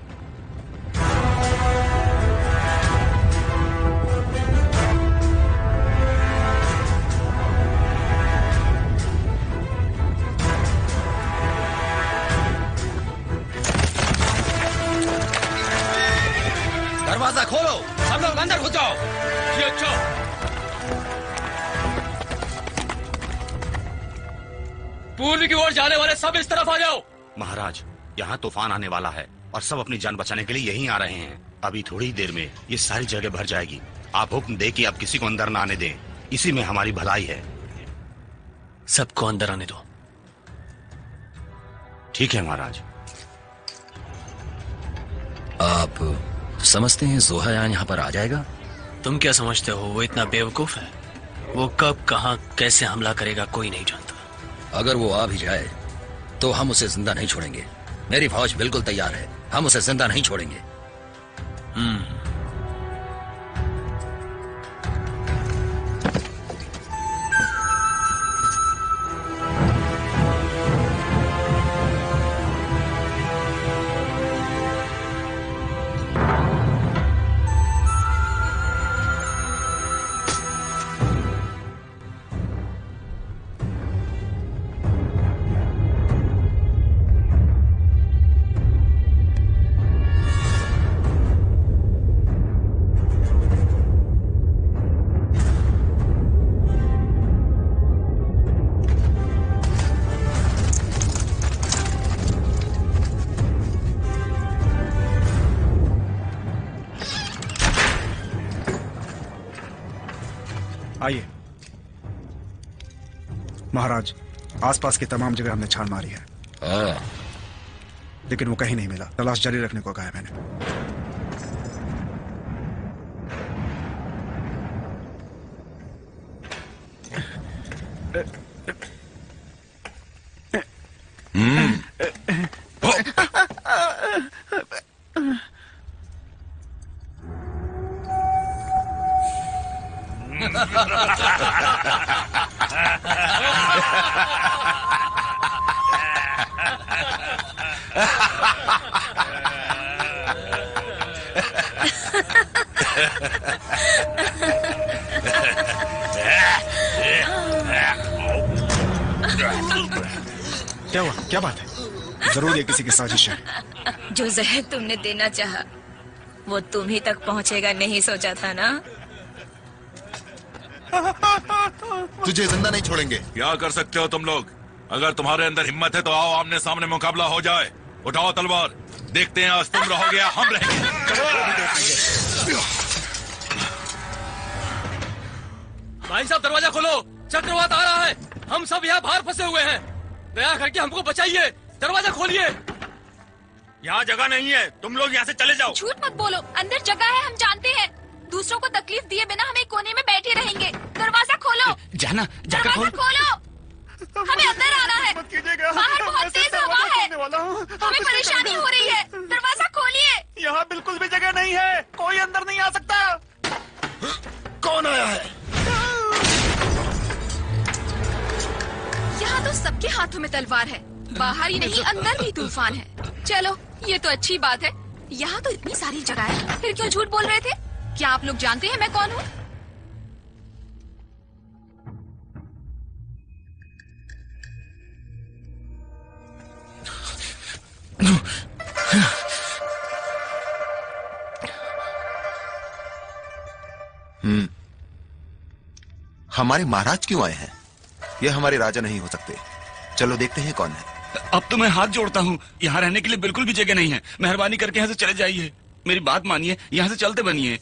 ओर जाने वाले सब इस तरफ़ आ जाओ। महाराज यहाँ तूफ़ान आने वाला है और सब अपनी जान बचाने के लिए यहीं आ रहे हैं। अभी थोड़ी देर में ये सारी जगह भर जाएगी। आप हुक्म दे कि आप किसी को अंदर ना आने दें। इसी में हमारी भलाई है। सबको अंदर आने दो। ठीक है महाराज। आप समझते हैं जोहायान यहाँ पर आ जाएगा? तुम क्या समझते हो? वो इतना बेवकूफ़ है। वो कब कहा कैसे हमला करेगा कोई नहीं जानता। अगर वो आ भी जाए तो हम उसे ज़िंदा नहीं छोड़ेंगे। मेरी फौज बिल्कुल तैयार है। हम उसे ज़िंदा नहीं छोड़ेंगे। हम्म। महाराज आसपास की तमाम जगह हमने छान मारी है। आ, लेकिन वो कहीं नहीं मिला। तलाश जारी रखने को कहा है मैंने। क्या हुआ? क्या बात है? ज़रूर ये किसी की साजिश है। जो जहर तुमने देना चाहा वो तुम ही तक पहुंचेगा नहीं सोचा था ना? तुझे ज़िंदा नहीं छोड़ेंगे। क्या कर सकते हो तुम लोग? अगर तुम्हारे अंदर हिम्मत है तो आओ आमने सामने मुकाबला हो जाए। उठाओ तलवार। देखते हैं आज तुम रहोगे या हम रहेंगे। भाई साहब दरवाज़ा खोलो। चक्रवात आ रहा है। हम सब यहाँ बाहर फंसे हुए हैं। दया करके हमको बचाइए। दरवाज़ा खोलिए। यहाँ जगह नहीं है। तुम लोग यहाँ से चले जाओ। झूठ मत बोलो। अंदर जगह है हम जानते हैं। दूसरों को तकलीफ़ दिए बिना हम एक कोने में बैठे रहेंगे। दरवाज़ा खोलो। जाना जाकर दरवाज़ा खोल। खोलो। हमें अंदर आना है। बाहर बहुत तेज हवा है। हमें परेशानी हो रही है। दरवाज़ा खोलिए। यहाँ बिल्कुल भी जगह नहीं है। कोई अंदर नहीं आ सकता। कौन आया है? यहाँ तो सबके हाथों में तलवार है। बाहर ही नहीं, अंदर भी तूफ़ान है। चलो, ये तो अच्छी बात है। यहाँ तो इतनी सारी जगह है। फिर क्यों झूठ बोल रहे थे? क्या आप लोग जानते हैं मैं कौन हूँ? हम्म। हमारे महाराज क्यों आए हैं? ये हमारे राजा नहीं हो सकते। चलो देखते हैं कौन है। अब तो मैं हाथ जोड़ता हूँ। यहाँ रहने के लिए बिल्कुल भी जगह नहीं है। मेहरबानी करके यहाँ से चले जाइए। मेरी बात मानिए यहाँ से चलते बनिए।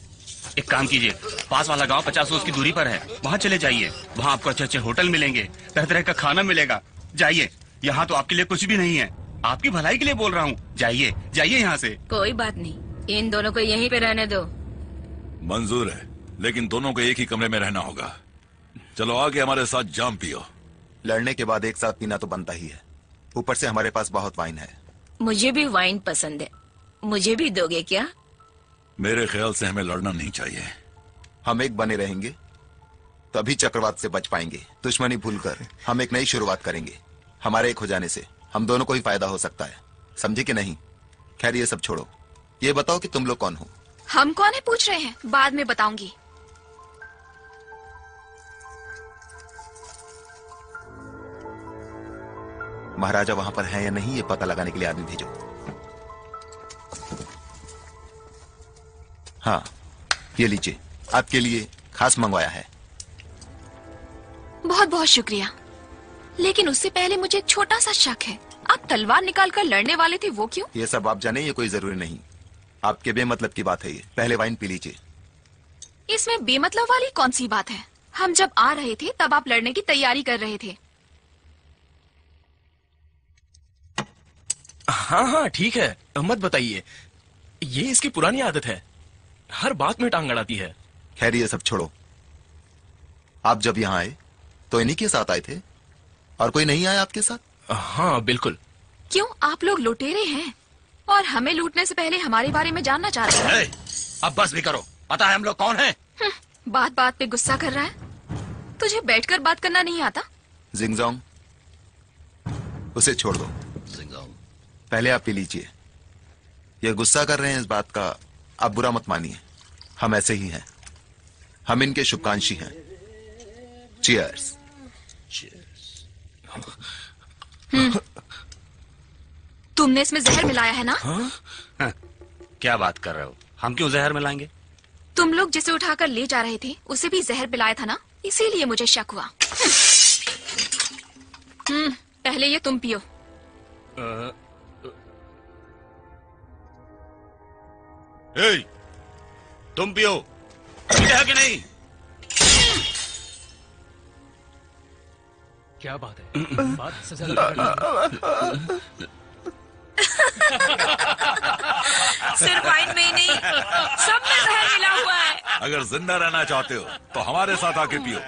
एक काम कीजिए पास वाला गाँव पचास रोज की दूरी पर है। वहाँ चले जाइए। वहाँ आपको अच्छे अच्छे होटल मिलेंगे। तरह तरह का खाना मिलेगा। जाइए। यहाँ तो आपके लिए कुछ भी नहीं है। आपकी भलाई के लिए बोल रहा हूँ। जाइए जाइए यहाँ से। कोई बात नहीं। इन दोनों को यहीं पे रहने दो। मंजूर है लेकिन दोनों को एक ही कमरे में रहना होगा। चलो आगे हमारे साथ जाम पियो। लड़ने के बाद एक साथ पीना तो बनता ही है। ऊपर से हमारे पास बहुत वाइन है। मुझे भी वाइन पसंद है। मुझे भी दोगे क्या? मेरे ख्याल से हमें लड़ना नहीं चाहिए। हम एक बने रहेंगे तभी चक्रवात से बच पाएँगे। दुश्मनी भूलकर हम एक नई शुरुआत करेंगे। हमारे एक हो जाने से हम दोनों को ही फ़ायदा हो सकता है। समझे कि नहीं? खैर ये सब छोड़ो। ये बताओ कि तुम लोग कौन हो? हम कौन है? पूछ रहे हैं। बाद में बताऊँगी। महाराजा वहाँ पर है या नहीं ये पता लगाने के लिए आदमी भेजो। हाँ ये लीजिए। आपके लिए खास मंगवाया है। बहुत बहुत शुक्रिया। लेकिन उससे पहले मुझे एक छोटा सा शक है। आप तलवार निकाल कर लड़ने वाले थे वो क्यों? ये सब आप जाने ये कोई ज़रूरी नहीं। आपके बेमतलब की बात है ये। पहले वाइन पी लीजिए। इसमें बेमतलब वाली कौन सी बात है? हम जब आ रहे थे तब आप लड़ने की तैयारी कर रहे थे। हाँ हाँ ठीक है। मत बताइए। ये इसकी पुरानी आदत है। हर बात में टांग अड़ाती है। खैर ये सब छोड़ो। आप जब यहाँ आए तो इन्हीं के साथ आए थे? और कोई नहीं आया आपके साथ? हाँ बिल्कुल। क्यों? आप लोग लुटेरे हैं। और हमें लूटने से पहले हमारे बारे में जानना चाह रहे हैं। अब बस भी करो। पता है हम लोग कौन हैं? बात बात पे गुस्सा कर रहा है। तुझे बैठकर बात करना नहीं आता? जिंगजोंग उसे छोड़ दो। पहले आप पी लीजिए। ये गुस्सा कर रहे हैं इस बात का आप बुरा मत मानिए। हम ऐसे ही हैं। हम इनके शुभकांक्षी हैं। चीयर्स तुमने इसमें जहर मिलाया है ना? हाँ, क्या बात कर रहे हो? हम क्यों जहर मिलाएँगे? तुम लोग जिसे उठाकर ले जा रहे थे उसे भी जहर पिलाया था ना? इसीलिए मुझे शक हुआ। हम्म पहले ये तुम पियो। ए, तुम पियो। पीते है कि नहीं? क्या बात है? बात लगा सिर्फ़ वाइन में ही नहीं सब में जहर मिला हुआ है। अगर ज़िंदा रहना चाहते हो तो हमारे साथ आके पियो।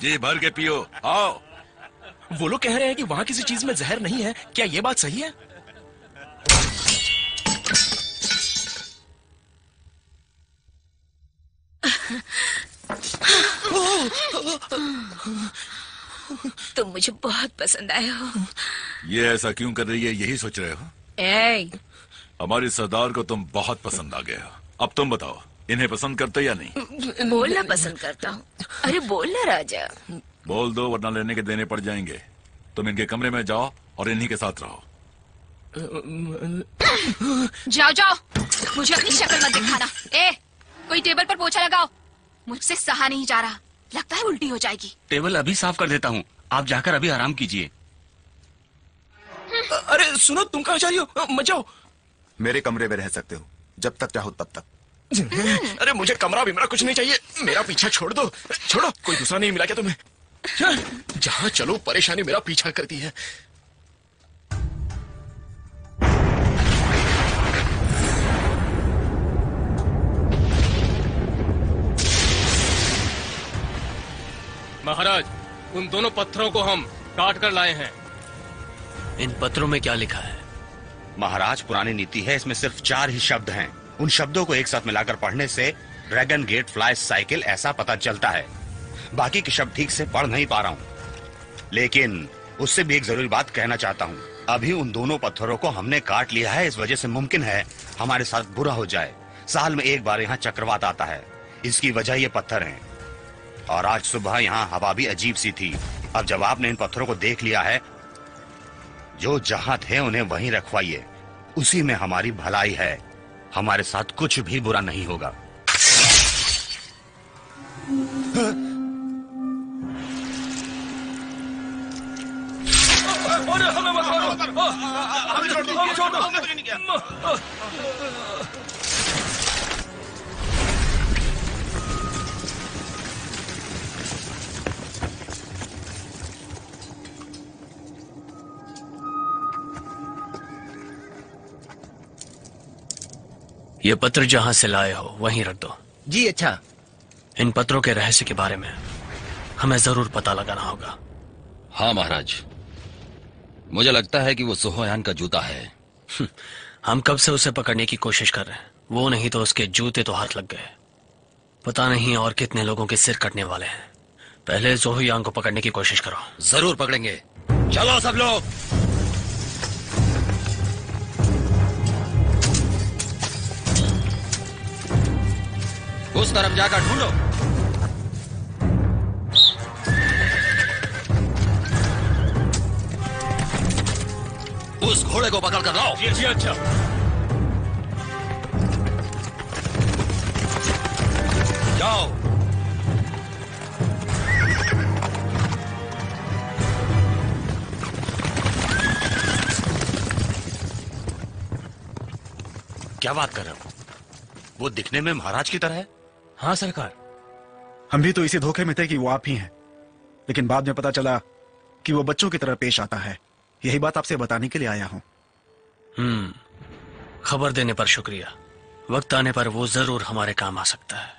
जी भर के पियो। आओ। वो लोग कह रहे हैं कि वहाँ किसी चीज़ में जहर नहीं है। क्या ये बात सही है? तुम मुझे बहुत पसंद आए हो। ये ऐसा क्यों कर रही है यही सोच रहे हो? ए, हमारी सरदार को तुम बहुत पसंद आ गए हो। अब तुम बताओ इन्हें पसंद करते या नहीं? बोलना पसंद करता हूँ। अरे बोलना राजा। बोल दो वरना लेने के देने पड़ जाएँगे। तुम इनके कमरे में जाओ और इन्हीं के साथ रहो। जाओ जाओ। मुझे अपनी शक्ल मत दिखाना। ए कोई टेबल पर पोछा लगाओ। मुझसे सहा नहीं जा रहा। लगता है उल्टी हो जाएगी। टेबल अभी साफ़ कर देता हूँ। आप जाकर अभी आराम कीजिए। अरे सुनो तुम कहाँ जा रही हो? मचाओ मेरे कमरे में रह सकते हो। जब तक चाहो तब तक। अरे मुझे कमरा बिमरा कुछ नहीं चाहिए। मेरा पीछा छोड़ दो। छोड़ो कोई दूसरा नहीं मिला क्या तुम्हें? जहाँ चलो परेशानी मेरा पीछा करती है। महाराज उन दोनों पत्थरों को हम काट कर लाए हैं। इन पत्रों में क्या लिखा है? महाराज पुरानी नीति है इसमें सिर्फ़ चार ही शब्द हैं। उन शब्दों को एक साथ मिलाकर पढ़ने से ड्रैगन गेट फ्लाई साइकिल ऐसा पता चलता है। बाकी के शब्द ठीक से पढ़ नहीं पा रहा हूँ। लेकिन उससे भी एक ज़रूरी बात कहना चाहता हूँ। अभी उन दोनों पत्थरों को हमने काट लिया है इस वजह से मुमकिन है हमारे साथ बुरा हो जाए। साल में एक बार यहाँ चक्रवात आता है। इसकी वजह ये पत्थर हैं। और आज सुबह यहाँ हवा भी अजीब सी थी। अब जब आपने इन पत्थरों को देख लिया है जो जहाँ थे उन्हें वहीं रखवाइए। उसी में हमारी भलाई है। हमारे साथ कुछ भी बुरा नहीं होगा। हमें हमें छोड़ दो हमें छोड़ दो ये पत्र जहाँ से लाए हो वहीं रख दो। जी अच्छा। इन पत्रों के रहस्य के बारे में हमें ज़रूर पता लगाना होगा। हाँ महाराज। मुझे लगता है कि वो सोहोयान का जूता है। हम कब से उसे पकड़ने की कोशिश कर रहे हैं? वो नहीं तो उसके जूते तो हाथ लग गए। पता नहीं और कितने लोगों के सिर कटने वाले हैं। पहले जोहुयांग को पकड़ने की कोशिश करो। ज़रूर पकड़ेंगे। चलो सब लोग! उस तरफ़ जाकर ढूंढो। उस घोड़े को पकड़ कर लाओ। जी जी अच्छा। जाओ। क्या बात कर रहे हो? वो दिखने में महाराज की तरह है? हाँ सरकार। हम भी तो इसी धोखे में थे कि वो आप ही हैं। लेकिन बाद में पता चला कि वो बच्चों की तरह पेश आता है। यही बात आपसे बताने के लिए आया हूँ। हम्म खबर देने पर शुक्रिया। वक्त आने पर वो ज़रूर हमारे काम आ सकता है।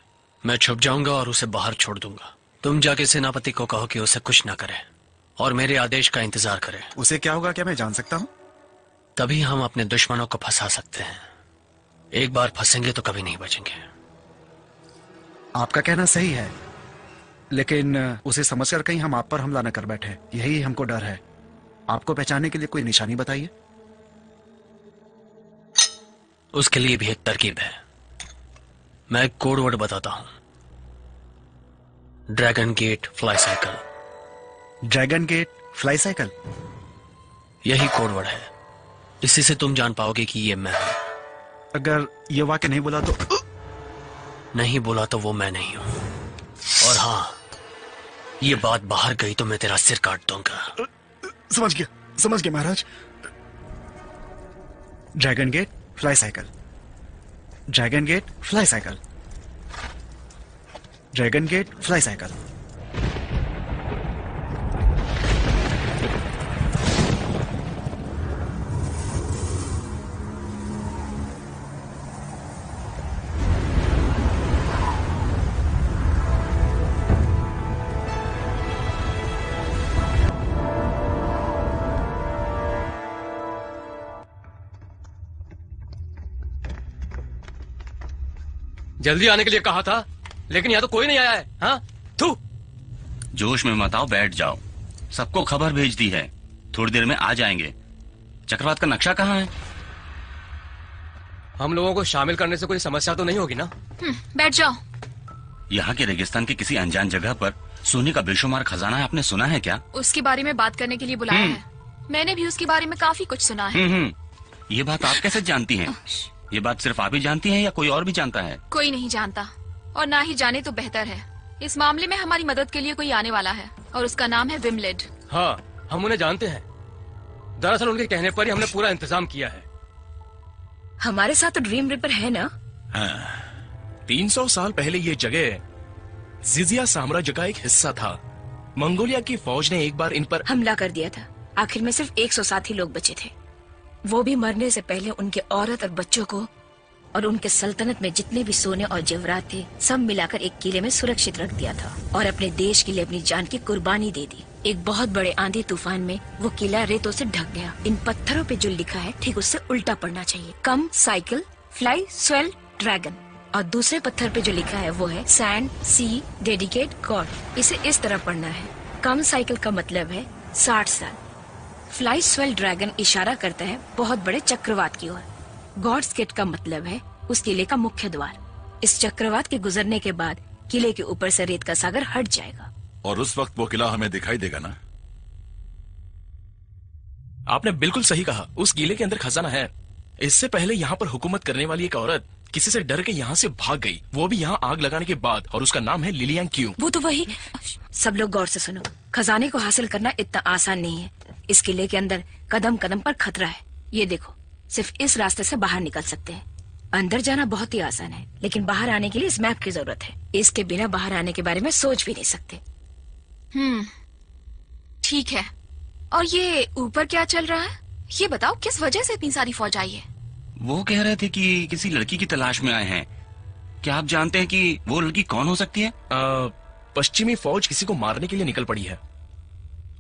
मैं छुप जाऊँगा और उसे बाहर छोड़ दूँगा। तुम जाके सेनापति को कहो कि उसे कुछ ना करे और मेरे आदेश का इंतज़ार करे। उसे क्या होगा क्या मैं जान सकता हूँ? तभी हम अपने दुश्मनों को फंसा सकते हैं। एक बार फंसेंगे तो कभी नहीं बचेंगे। आपका कहना सही है। लेकिन उसे समझकर कहीं हम आप पर हमला न कर बैठे। यही हमको डर है। आपको पहचानने के लिए कोई निशानी बताइए? उसके लिए भी एक तरकीब है। मैं एक कोड वर्ड बताता हूँ। Dragon get fly cycle. Dragon get fly cycle? यही कोड वर्ड है। इसी से तुम जान पाओगे कि ये मैं हूँ। अगर ये वाक्य नहीं बोला तो नहीं बोला तो वो मैं नहीं हूँ। और हाँ ये बात बाहर गई तो मैं तेरा सिर काट दूँगा। समझ गया समझ गया महाराज। Dragon get fly cycle dragon get fly cycle dragon get fly cycle जल्दी आने के लिए कहा था लेकिन यहाँ तो कोई नहीं आया है हाँ? तू जोश में मत आओ बैठ जाओ। सबको खबर भेज दी है। थोड़ी देर में आ जाएँगे। चक्रवात का नक्शा कहाँ है? हम लोगों को शामिल करने से कोई समस्या तो नहीं होगी ना? हम्म, बैठ जाओ। यहाँ के रेगिस्तान के किसी अनजान जगह पर सोने का बेशुमार खजाना है आपने सुना है क्या? उसके बारे में बात करने के लिए बुलाया है। मैंने भी उसके बारे में काफ़ी कुछ सुना है। हम्म हम्म। ये बात आप कैसे जानती हैं? ये बात सिर्फ़ आप ही जानती हैं या कोई और भी जानता है? कोई नहीं जानता और ना ही जाने तो बेहतर है। इस मामले में हमारी मदद के लिए कोई आने वाला है और उसका नाम है विमलेड हाँ हम उन्हें जानते हैं। दरअसल उनके कहने पर ही हमने पूरा इंतज़ाम किया है। हमारे साथ तो ड्रीम रिपर है ना? तीन सौ साल पहले ये जगह जिजिया साम्राज्य का एक हिस्सा था। मंगोलिया की फौज ने एक बार इन पर हमला कर दिया था। आखिर में सिर्फ़ एक सौ साथी लोग बचे थे। वो भी मरने से पहले उनके औरत और बच्चों को और उनके सल्तनत में जितने भी सोने और जेवरात थे, सब मिलाकर एक किले में सुरक्षित रख दिया था और अपने देश के लिए अपनी जान की कुर्बानी दे दी। एक बहुत बड़े आंधी तूफ़ान में वो किला रेतों से ढक गया। इन पत्थरों पे जो लिखा है, ठीक उससे उल्टा पड़ना चाहिए। Come, cycle, fly, swell, dragon. और दूसरे पत्थर पे जो लिखा है, वो है, सैंड, सी, डेडिकेट, गॉड। इसे इस तरह पढ़ना है। कम, साइकिल का मतलब है, साठ साल। फ्लाई स्वेल ड्रैगन इशारा करता है बहुत बड़े चक्रवात की ओर। गॉड्स गेट का मतलब है उस किले का मुख्य द्वार। इस चक्रवात के गुजरने के बाद किले के ऊपर से रेत का सागर हट जाएगा। और उस वक्त वो किला हमें दिखाई देगा ना? आपने बिल्कुल सही कहा उस किले के अंदर खजाना है। इससे पहले यहाँ पर हुकूमत करने वाली एक औरत किसी से डर के यहाँ से भाग गई। वो भी यहाँ आग लगाने के बाद और उसका नाम है लिलियांग क्यू वो तो वही। सब लोग गौर से सुनो। खजाने को हासिल करना इतना आसान नहीं है। इस किले के अंदर कदम कदम पर खतरा है। ये देखो सिर्फ़ इस रास्ते से बाहर निकल सकते हैं। अंदर जाना बहुत ही आसान है लेकिन बाहर आने के लिए इस मैप की ज़रूरत है। इसके बिना बाहर आने के बारे में सोच भी नहीं सकते। हम्म ठीक है। और ये ऊपर क्या चल रहा है? ये बताओ किस वजह से इतनी सारी फौज आई है? वो कह रहे थे कि किसी लड़की की तलाश में आए हैं। क्या आप जानते हैं कि वो लड़की कौन हो सकती है? आ, पश्चिमी फौज किसी को मारने के लिए निकल पड़ी है।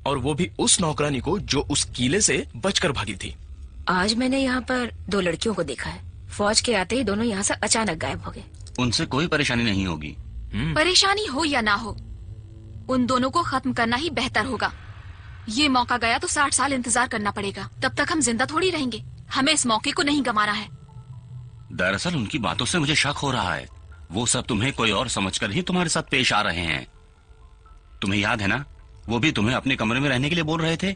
और वो भी उस नौकरानी को जो उस किले से बचकर भागी थी। आज मैंने यहाँ पर दो लड़कियों को देखा है। फौज के आते ही दोनों यहाँ से अचानक गायब हो गए। उनसे कोई परेशानी नहीं होगी। परेशानी हो या ना हो उन दोनों को खत्म करना ही बेहतर होगा। ये मौका गया तो साठ साल इंतज़ार करना पड़ेगा। तब तक हम ज़िंदा थोड़ी रहेंगे। हमें इस मौके को नहीं गंवाना है। दरअसल उनकी बातों से मुझे शक हो रहा है। वो सब तुम्हें कोई और समझकर ही तुम्हारे साथ पेश आ रहे हैं। तुम्हें याद है ना? वो भी तुम्हें अपने कमरे में रहने के लिए बोल रहे थे।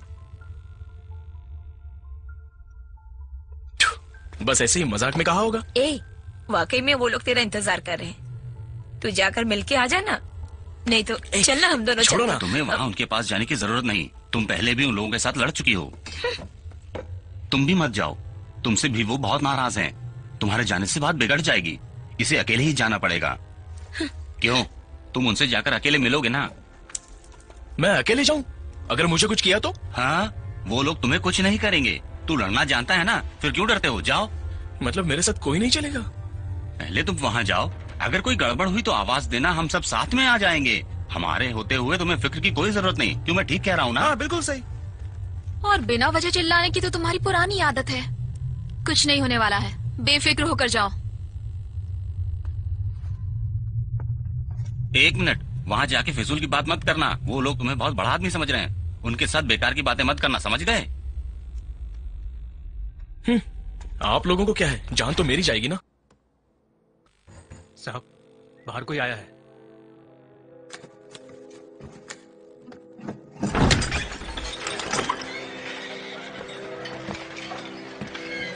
बस ऐसे ही मज़ाक में कहा होगा। ए वाकई में वो लोग तेरा इंतज़ार कर रहे हैं। तू जाकर मिलके आ जाना। नहीं तो चलना हम दोनों छोड़ो ना। तुम्हें वहाँ उनके पास जाने की ज़रूरत नहीं। तुम पहले भी उन लोगों के साथ लड़ चुकी हो। तुम भी मत जाओ। तुमसे भी वो बहुत नाराज़ हैं। तुम्हारे जाने से बात बिगड़ जाएगी। इसे अकेले ही जाना पड़ेगा। क्यों? तुम उनसे जाकर अकेले मिलोगे ना? मैं अकेले जाऊँ? अगर मुझे कुछ किया तो? हाँ वो लोग तुम्हें कुछ नहीं करेंगे। तू लड़ना जानता है ना? फिर क्यों डरते हो? जाओ। मतलब मेरे साथ कोई नहीं चलेगा? पहले तुम वहाँ जाओ। अगर कोई गड़बड़ हुई तो आवाज़ देना हम सब साथ में आ जाएँगे। हमारे होते हुए तुम्हें फ़िक्र की कोई ज़रूरत नहीं। क्यों? मैं ठीक कह रहा हूँ ना? हाँ बिल्कुल सही। और बिना वजह चिल्लाने की तो तुम्हारी पुरानी आदत है। कुछ नहीं होने वाला है। बेफिक्र होकर जाओ। एक मिनट। वहाँ जाके फिजूल की बात मत करना। वो लोग तुम्हें बहुत बड़ा आदमी समझ रहे हैं। उनके साथ बेकार की बातें मत करना समझ गए? आप लोगों को क्या है? जान तो मेरी जाएगी ना? साहब बाहर कोई आया है?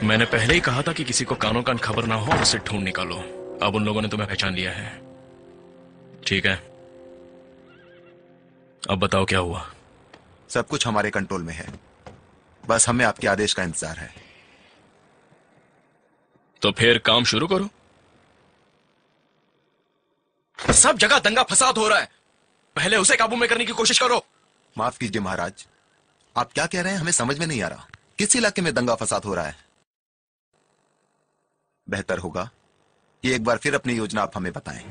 मैंने पहले ही कहा था कि किसी को कानों कान खबर ना हो और उसे ढूंढ निकालो। अब उन लोगों ने तुम्हें पहचान लिया है। ठीक है। अब बताओ क्या हुआ? सब कुछ हमारे कंट्रोल में है। बस हमें आपके आदेश का इंतज़ार है। तो फिर काम शुरू करो। सब जगह दंगा फसाद हो रहा है। पहले उसे काबू में करने की कोशिश करो। माफ़ कीजिए महाराज। आप क्या कह रहे हैं? हमें समझ में नहीं आ रहा। किस इलाके में दंगा फसाद हो रहा है? बेहतर होगा। कि एक बार फिर अपनी योजना आप हमें बताएँ।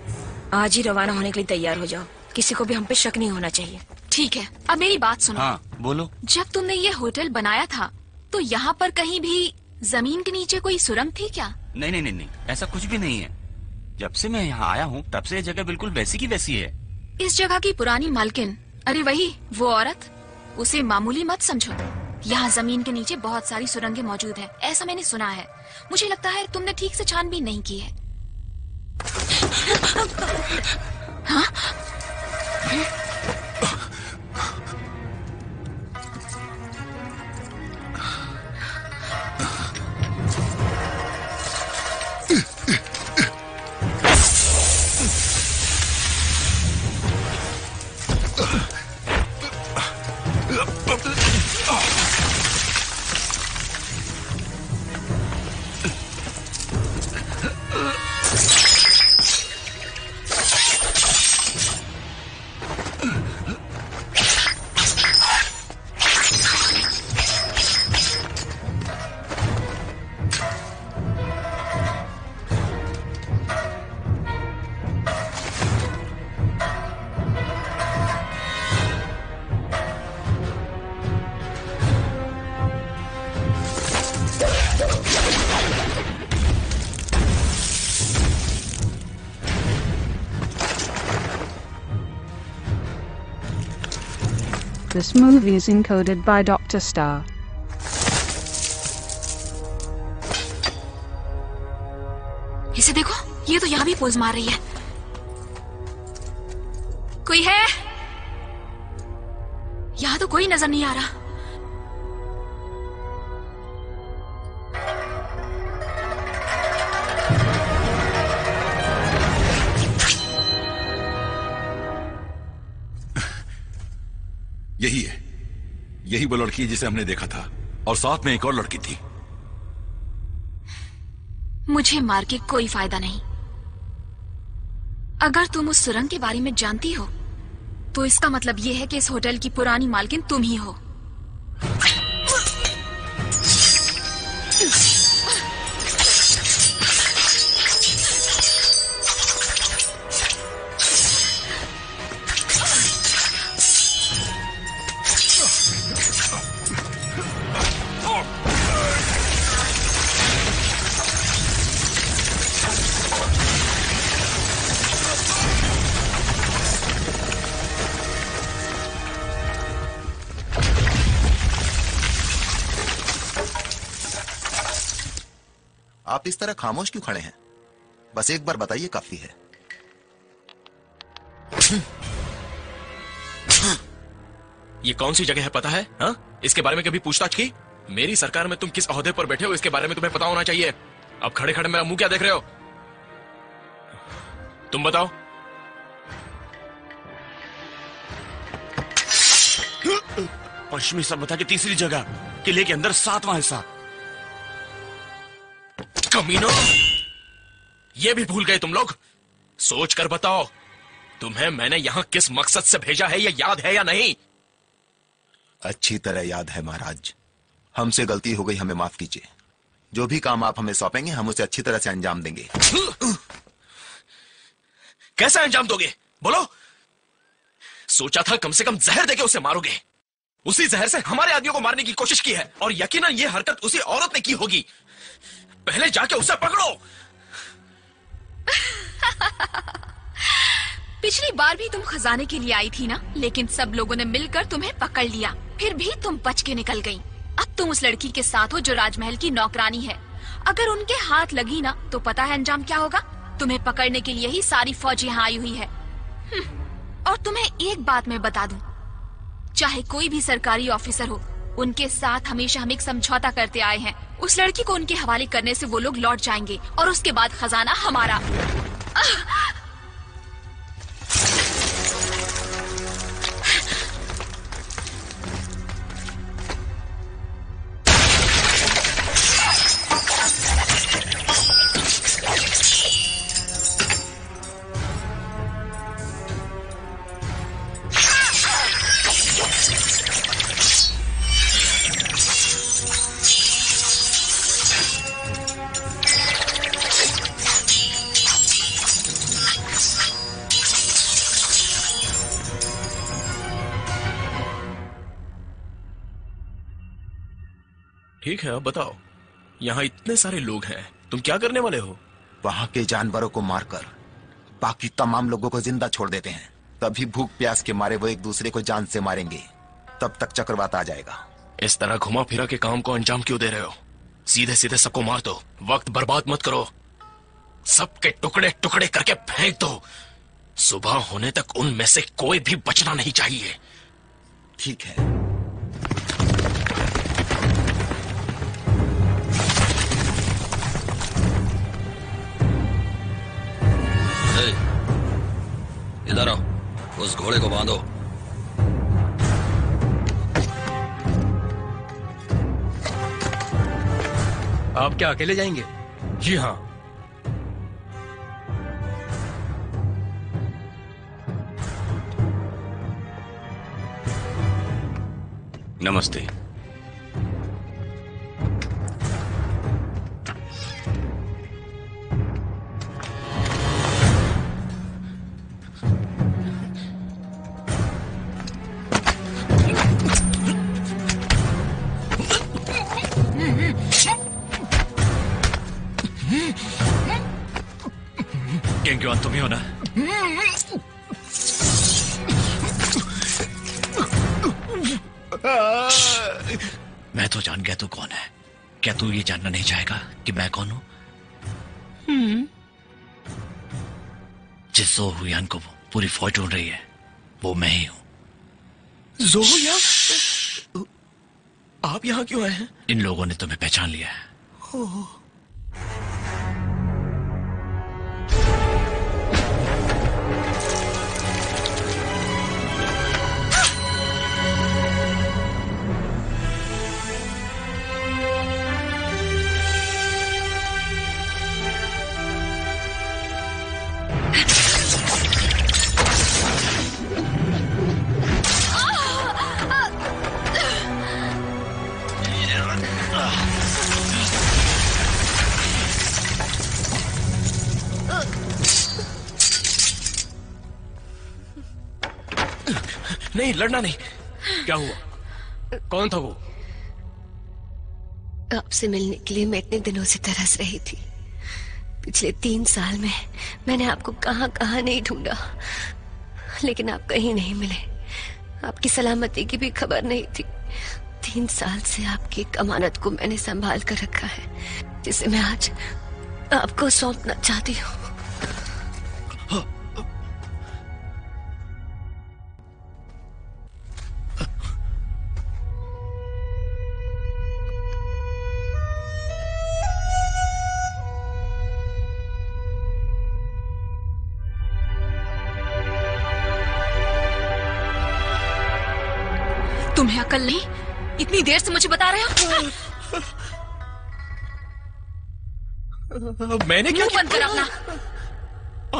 आज ही रवाना होने के लिए तैयार हो जाओ। किसी को भी हम पे शक नहीं होना चाहिए। ठीक है अब मेरी बात सुनो। हाँ बोलो। जब तुमने ये होटल बनाया था तो यहाँ पर कहीं भी ज़मीन के नीचे कोई सुरंग थी क्या? नहीं नहीं नहीं नहीं ऐसा कुछ भी नहीं है। जब से मैं यहाँ आया हूँ तब से ये जगह बिल्कुल वैसी की वैसी है। इस जगह की पुरानी मालकिन अरे वही वो औरत उसे मामूली मत समझो। यहाँ ज़मीन के नीचे बहुत सारी सुरंगें मौजूद हैं। ऐसा मैंने सुना है। मुझे लगता है तुमने ठीक से छानबीन नहीं की है? हाँ? Movie is encoded by Dr. Star. इसे देखो, ये तो यहाँ भी पोज मार रही है कोई है यहाँ तो कोई नज़र नहीं आ रहा यही वो लड़की जिसे हमने देखा था। और साथ में एक और लड़की थी। मुझे मार के कोई फ़ायदा नहीं। अगर तुम उस सुरंग के बारे में जानती हो तो इसका मतलब यह है कि इस होटल की पुरानी मालकिन तुम ही हो। आप इस तरह खामोश क्यों खड़े हैं? बस एक बार बताइए काफ़ी है। ये कौन सी जगह है पता है? हा? इसके बारे में कभी पूछताछ की? मेरी सरकार में तुम किस अहदे पर बैठे हो इसके बारे में तुम्हें पता होना चाहिए। अब खड़े खड़े मेरा मुँह क्या देख रहे हो? तुम बताओ। पश्चिमी सभ्यता की तीसरी जगह किले के अंदर सातवां हिस्सा। कमीनो। ये भी भूल गए तुम लोग। सोच कर बताओ तुम्हें मैंने यहाँ किस मकसद से भेजा है ये याद है या नहीं? अच्छी तरह याद है महाराज। हमसे गलती हो गई हमें माफ़ कीजिए। जो भी काम आप हमें सौंपेंगे हम उसे अच्छी तरह से अंजाम देंगे। कैसा अंजाम दोगे? बोलो। सोचा था कम से कम जहर देके उसे मारोगे। उसी जहर से हमारे आदमियों को मारने की कोशिश की है और यकीनन ये हरकत उसी औरत ने की होगी। पहले जाके उसे पकड़ो। पिछली बार भी तुम खजाने के लिए आई थी ना? लेकिन सब लोगों ने मिलकर तुम्हें पकड़ लिया। फिर भी तुम बच के निकल गई। अब तुम उस लड़की के साथ हो जो राजमहल की नौकरानी है। अगर उनके हाथ लगी ना तो पता है अंजाम क्या होगा? तुम्हें पकड़ने के लिए ही सारी फौज यहाँ आई हुई है। हम्म, और तुम्हें एक बात मैं बता दूँ। चाहे कोई भी सरकारी ऑफिसर हो उनके साथ हमेशा हम एक समझौता करते आए हैं। उस लड़की को उनके हवाले करने से वो लोग लौट जाएँगे और उसके बाद खजाना हमारा। ठीक है बताओ। यहाँ इतने सारे लोग हैं। तुम क्या करने वाले हो? वहाँ के जानवरों को मारकर बाकी तमाम लोगों को ज़िंदा छोड़ देते हैं। तभी भूख प्यास के मारे वो एक दूसरे को जान से मारेंगे। तब तक चक्रवात आ जाएगा। इस तरह घुमा फिरा के काम को अंजाम क्यों दे रहे हो? सीधे सीधे सबको मार दो। वक्त बर्बाद मत करो। सबके टुकड़े टुकड़े करके फेंक दो। सुबह होने तक उनमें से कोई भी बचना नहीं चाहिए। ठीक है। इधर आओ। उस घोड़े को बांधो। आप क्या अकेले जाएँगे? जी हाँ। नमस्ते। गेंग्युआन तुम ही हो ना मैं तो जान गया तू कौन है क्या तू ये जानना नहीं चाहेगा कि मैं कौन हूँ जिस जो हुयान को पूरी फौज ढूंढ रही है वो मैं ही हूँ जोया आप यहाँ क्यों आए हैं इन लोगों ने तुम्हें पहचान लिया है लड़ना नहीं। क्या हुआ? कौन था वो? आपसे मिलने के लिए मैं इतने दिनों से तरस रही थी। पिछले तीन साल में मैंने आपको कहाँ कहाँ नहीं ढूंढा। लेकिन आप कहीं नहीं मिले। आपकी सलामती की भी खबर नहीं थी। तीन साल से आपकी एक अमानत को मैंने संभाल कर रखा है, जिसे मैं आज आपको सौंपना चाहती हूँ। अकल नहीं? इतनी देर से मुझे बता रहे हो? मैंने क्या बंद कर अपना।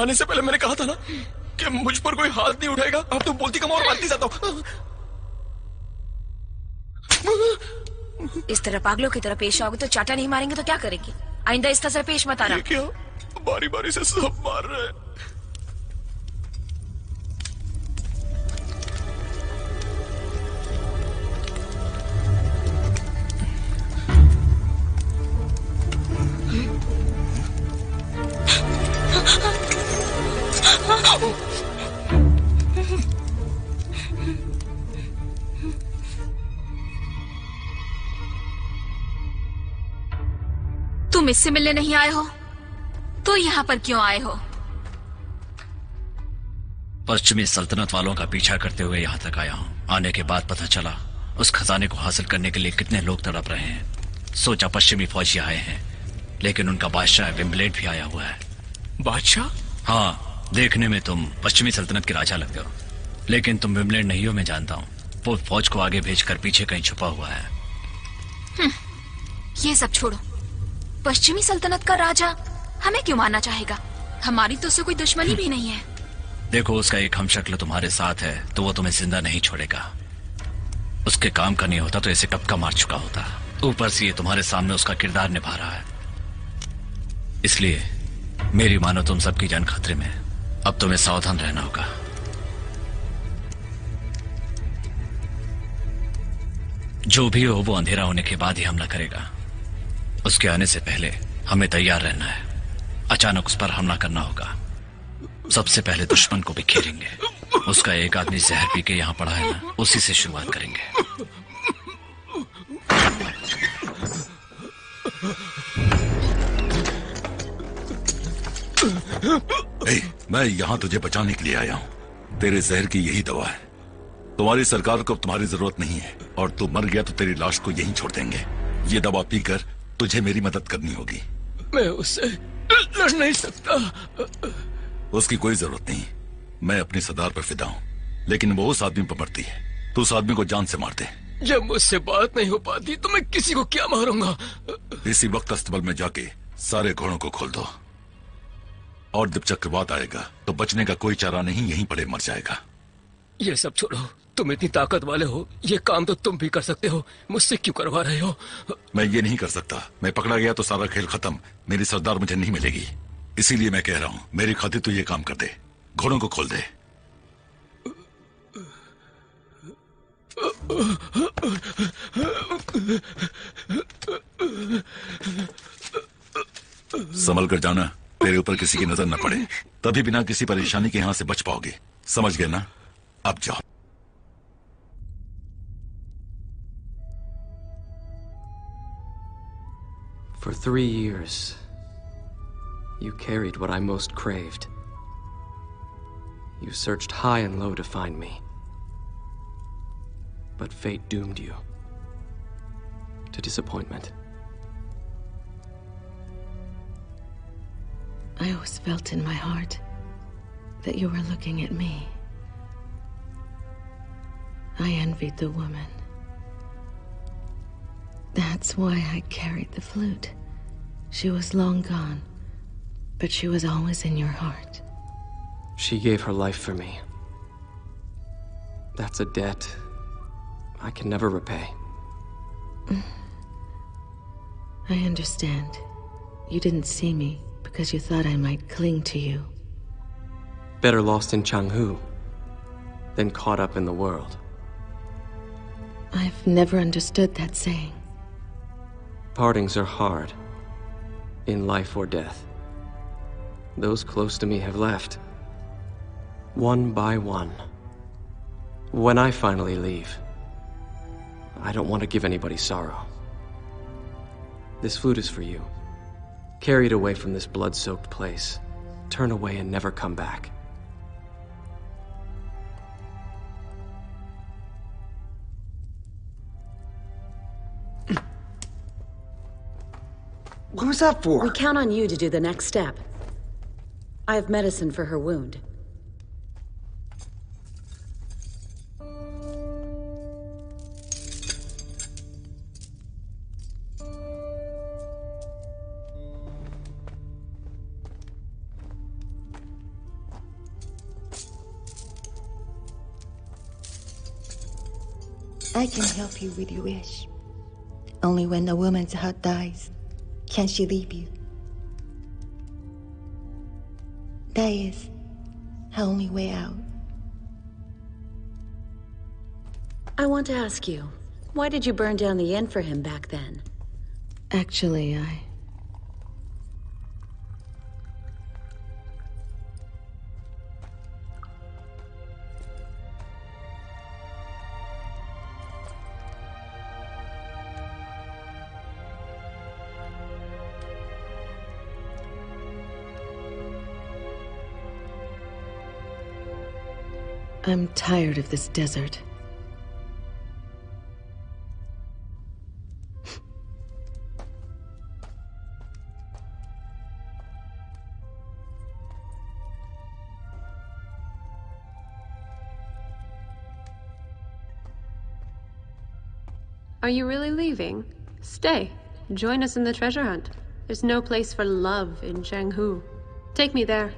आने से पहले मैंने कहा था ना कि मुझ पर कोई हाथ नहीं उठाएगा। अब तुम बोलती कम और मारती जाता हो। इस तरह पागलों की तरह पेश आओगे तो चाटा नहीं मारेंगे तो क्या करेंगे? आइंदा इस तरह पेश मत आना। क्या बारी बारी से सब मार रहे हैं। तुम इससे मिलने नहीं आए हो? तो यहाँ पर क्यों आए हो? पश्चिमी सल्तनत वालों का पीछा करते हुए यहाँ तक आया हूँ। आने के बाद पता चला उस खजाने को हासिल करने के लिए कितने लोग तड़प रहे हैं। सोचा पश्चिमी फौजी आए हैं लेकिन उनका बादशाह विम्बलेट भी आया हुआ है। बादशाह? हाँ देखने में तुम पश्चिमी सल्तनत के राजा लगते हो लेकिन तुम विम्बलेट नहीं हो मैं जानता हूँ। वो फौज को आगे भेजकर पीछे कहीं छुपा हुआ है। हम्म, ये सब छोड़ो। पश्चिमी सल्तनत का राजा हमें क्यों मारना चाहेगा? हमारी तो उससे कोई दुश्मनी भी नहीं है। देखो, उसका एक हम शक्ल तुम्हारे साथ है तो वो तुम्हें ज़िंदा नहीं छोड़ेगा। उसके काम का नहीं होता तो ऐसे कब का मार चुका होता। ऊपर से ये तुम्हारे सामने उसका किरदार निभा रहा है। इसलिए मेरी मानो तुम सबकी जान खतरे में। अब तुम्हें सावधान रहना होगा। जो भी हो, वो अंधेरा होने के बाद ही हमला करेगा। उसके आने से पहले हमें तैयार रहना है। अचानक उस पर हमला करना होगा। सबसे पहले दुश्मन को बिखेरेंगे उसका एक आदमी जहर पी के यहाँ पड़ा है ना उसी से शुरुआत करेंगे। ए, मैं यहाँ तुझे बचाने के लिए आया हूँ। तेरे जहर की यही दवा है। तुम्हारी सरकार को तुम्हारी ज़रूरत नहीं है और तू मर गया तो तेरी लाश को यहीं छोड़ देंगे। ये दवा पीकर तुझे मेरी मदद करनी होगी। मैं उससे लड़ नहीं सकता। उसकी कोई ज़रूरत नहीं। मैं अपनी सरदार पर फिदा हूँ लेकिन वो उस आदमी पर मरती है। तू उस आदमी को जान से मार दे। जब मुझसे बात नहीं हो पाती तो मैं किसी को क्या मारूँगा? इसी वक्त अस्तबल में जाके सारे घोड़ों को खोल दो। और जब चक्रवात आएगा तो बचने का कोई चारा नहीं यहीं पड़े मर जाएगा। ये सब छोड़ो। तुम इतनी ताकत वाले हो, ये काम तो तुम भी कर सकते हो, मुझसे क्यों करवा रहे हो? मैं ये नहीं कर सकता। मैं पकड़ा गया तो सारा खेल खत्म। मेरी सरदार मुझे नहीं मिलेगी। इसीलिए मैं कह रहा हूँ, मेरी खातिर तो ये काम कर दे। घोड़ों को खोल दे। संभल कर जाना, तेरे ऊपर किसी की नज़र न पड़े। तभी बिना किसी परेशानी के यहाँ से बच पाओगे। समझ गए ना? अब जाओ। For three years, you carried what I most craved. You searched high and low to find me. But fate doomed you to disappointment. I always felt in my heart that you were looking at me. I envied the woman. That's why I carried the flute. She was long gone, but she was always in your heart. She gave her life for me. That's a debt I can never repay. I understand. You didn't see me because you thought I might cling to you. Better lost in Changhu than caught up in the world. I've never understood that saying. Partings are hard, in life or death. Those close to me have left, one by one. When I finally leave, I don't want to give anybody sorrow. This flute is for you. Carry it away from this blood soaked place. Turn away and never come back. What was that for? We count on you to do the next step. I have medicine for her wound. I can help you with your wish. Only when the woman's heart dies can she leave you. That is her only way out. I want to ask you, why did you burn down the inn for him back then? Actually, I. I'm tired of this desert. Are you really leaving? Stay. Join us in the treasure hunt. There's no place for love in Chenghu. Take me there.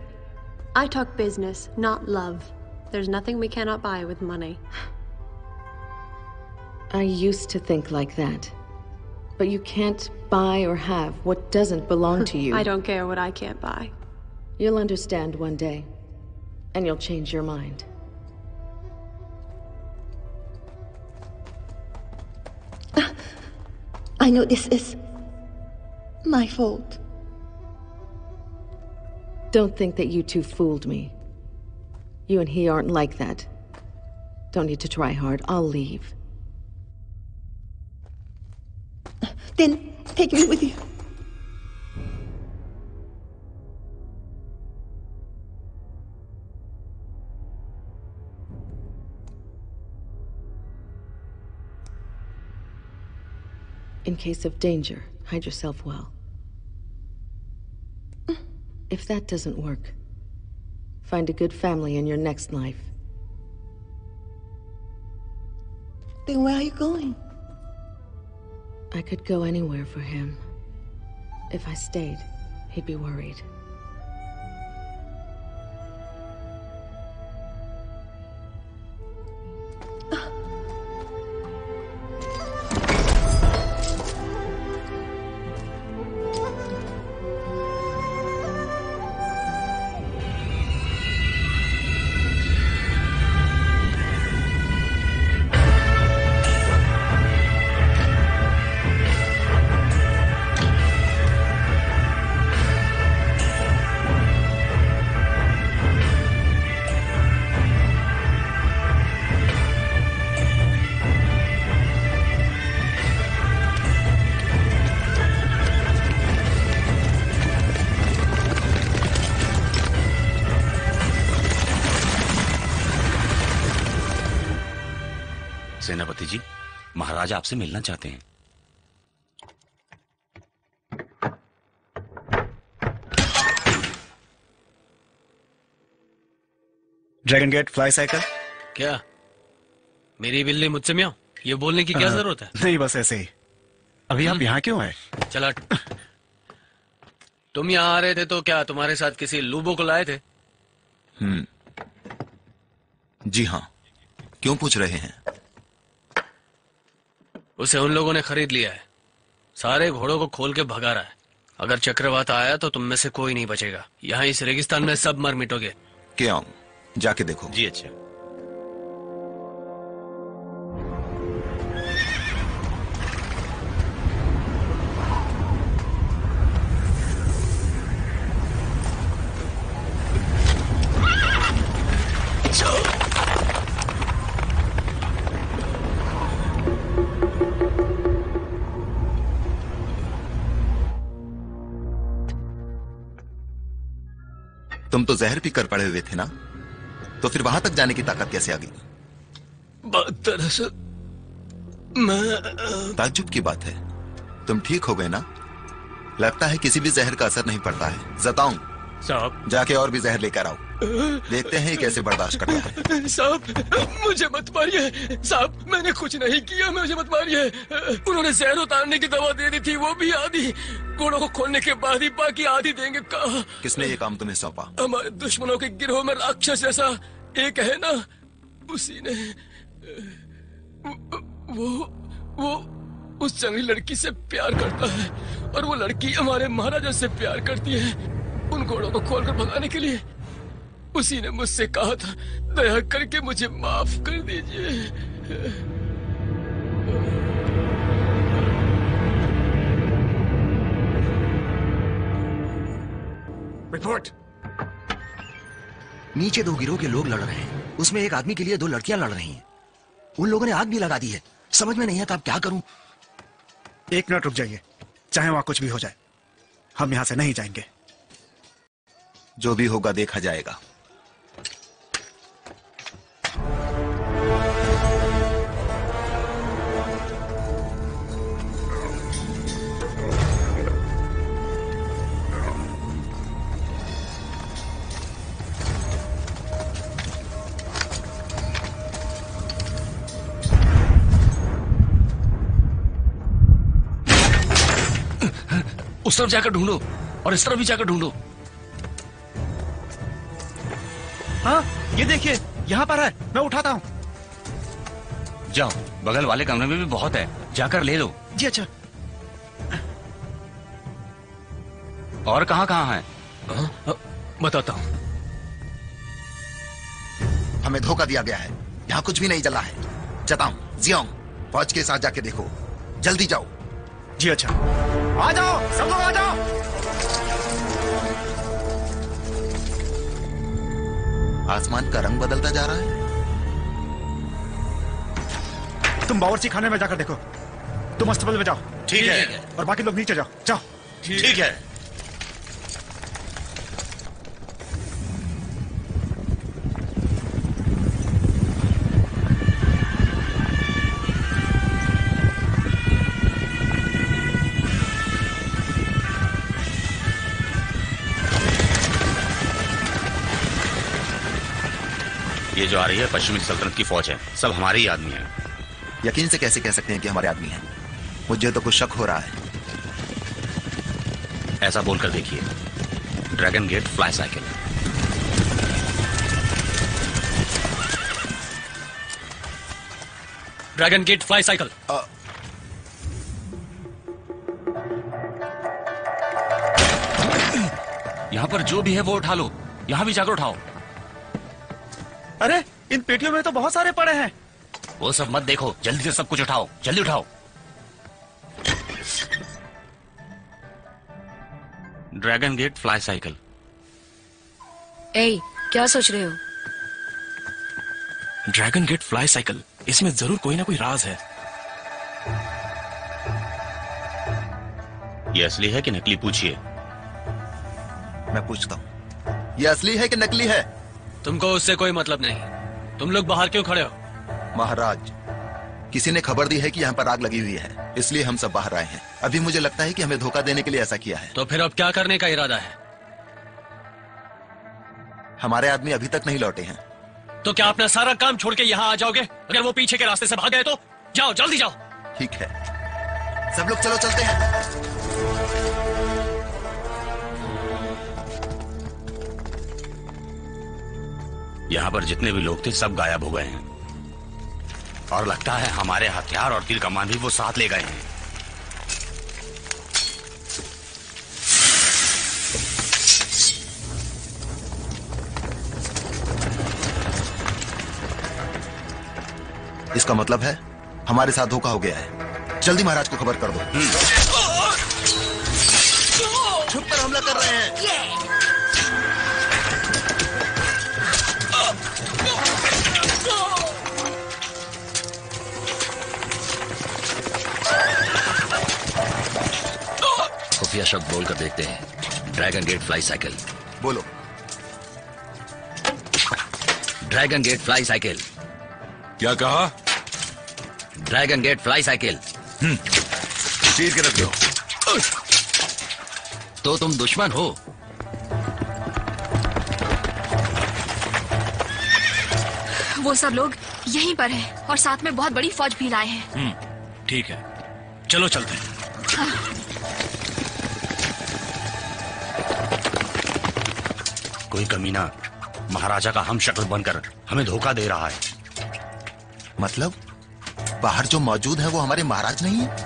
I talk business, not love. There's nothing we cannot buy with money. I used to think like that. But you can't buy or have what doesn't belong to you. I don't care what I can't buy. You'll understand one day. And you'll change your mind. Ah, I know this is my fault. Don't think that you two fooled me. You and he aren't like that. Don't need to try hard. I'll leave. Then take me with you. In case of danger, hide yourself well. If that doesn't work, find a good family in your next life. Then where are you going? I could go anywhere for him. If I stayed, he'd be worried. आपसे मिलना चाहते हैं। Dragon gate fly cycle क्या? मेरी बिल्ली मुझसे म्याऊं ये बोलने की क्या हाँ, ज़रूरत है? नहीं बस ऐसे ही। अभी आप यहाँ क्यों आए चला। तुम यहाँ आ रहे थे तो क्या तुम्हारे साथ किसी लूबो को लाए थे? हम्म। जी हाँ। क्यों पूछ रहे हैं? उसे उन लोगों ने खरीद लिया है। सारे घोड़ों को खोल के भगा रहा है। अगर चक्रवात आया तो तुम में से कोई नहीं बचेगा। यहाँ इस रेगिस्तान में सब मर मिटोगे। क्यों जाके देखो। जी अच्छा। तुम तो जहर पीकर पड़े हुए थे ना? तो फिर वहाँ तक जाने की ताकत कैसे आ गई? बात दरअसल मैं ताज्जुब की बात है। तुम ठीक हो गए ना? लगता है किसी भी जहर का असर नहीं पड़ता है। जताऊं। साहब। जाके और भी जहर लेकर आओ। देखते हैं कैसे बर्दाश्त करता है। साहब मुझे मत मारिए। साहब मैंने कुछ नहीं किया मुझे मत मारिए। उन्होंने जहर उतारने की दवा दे दी थी वो भी आधी। घोड़ों को खोलने के बाद ही बाकी आधी देंगे। कहा? किसने ये काम तुम्हें सौंपा? हमारे दुश्मनों के गिरोह में राक्षस जैसा एक है ना? उसी ने वो वो उस जंगली लड़की से प्यार करता है और वो लड़की हमारे महाराजा से प्यार करती है। उन घोड़ों को खोलकर भगाने के लिए उसी ने मुझसे कहा था दया करके मुझे माफ़ कर दीजिए। रिपोर्ट नीचे दो गिरोह के लोग लड़ रहे हैं। उसमें एक आदमी के लिए दो लड़कियाँ लड़ रही हैं। उन लोगों ने आग भी लगा दी है। समझ में नहीं आता अब क्या करूँ। एक मिनट रुक जाइए। चाहे वहाँ कुछ भी हो जाए। हम यहाँ से नहीं जाएँगे। जो भी होगा देखा जाएगा। उस तरफ़ जाकर ढूंढो और इस तरफ़ भी जाकर ढूंढो। हाँ ये देखिए यहाँ पर है। मैं उठाता हूँ। जाओ बगल वाले कमरे में भी बहुत है। जाकर ले लो। जी अच्छा। और कहाँ कहाँ है? बताता हूँ। हमें धोखा दिया गया है। यहाँ कुछ भी नहीं चला है। चताऊं जियाऊं फौज के साथ जाके देखो। जल्दी जाओ। जी अच्छा। आ जाओ सब लोग आ जाओ आसमान का रंग बदलता जा रहा है। तुम बावर्ची खाने में जाकर देखो। तुम अस्तबल में जाओ। ठीक है। और बाकी लोग नीचे जाओ। जाओ। ठीक है। आ रही है पश्चिमी सल्तनत की फौज है। सब हमारे ही आदमी हैं। यकीन से कैसे कह सकते हैं कि हमारे आदमी हैं? मुझे तो कुछ शक हो रहा है। ऐसा बोलकर देखिए। Dragon get fly cycle dragon get fly cycle यहाँ पर जो भी है वो उठा लो। यहाँ भी जाकर उठाओ। अरे इन पेटियों में तो बहुत सारे पड़े हैं। वो सब मत देखो। जल्दी से सब कुछ उठाओ। जल्दी उठाओ। Dragon get fly cycle. ए क्या सोच रहे हो? Dragon get fly cycle. इसमें ज़रूर कोई ना कोई राज है। ये असली है कि नकली पूछिए? मैं पूछता हूँ। ये असली है कि नकली है? तुमको उससे कोई मतलब नहीं। तुम लोग बाहर क्यों खड़े हो? महाराज किसी ने खबर दी है कि यहाँ पर आग लगी हुई है इसलिए हम सब बाहर आए हैं। अभी मुझे लगता है कि हमें धोखा देने के लिए ऐसा किया है। तो फिर अब क्या करने का इरादा है? हमारे आदमी अभी तक नहीं लौटे हैं। तो क्या अपना सारा काम छोड़ के यहाँ आ जाओगे? अगर वो पीछे के रास्ते से भाग गए तो? जाओ जल्दी जाओ। ठीक है। सब लोग चलो चलते हैं। यहाँ पर जितने भी लोग थे सब गायब हो गए हैं। और लगता है हमारे हथियार और तीर कमान भी वो साथ ले गए हैं। इसका मतलब है हमारे साथ धोखा हो गया है। जल्दी महाराज को खबर कर दो। छुप कर हमला कर रहे हैं। खुफिया शब्द बोलकर देखते हैं। ड्रैगन गेट फ्लाई साइकिल बोलो। ड्रैगन गेट फ्लाई साइकिल क्या कहा? ड्रैगन गेट फ्लाई साइकिल चीर के रख दो। तो तुम दुश्मन हो। वो सब लोग यहीं पर हैं और साथ में बहुत बड़ी फौज भी लाए हैं। हम्म ठीक है। चलो चलते हैं। कोई कमीना महाराजा का हम शक्ल बनकर हमें धोखा दे रहा है। मतलब? बाहर जो मौजूद है वो हमारे महाराज नहीं है?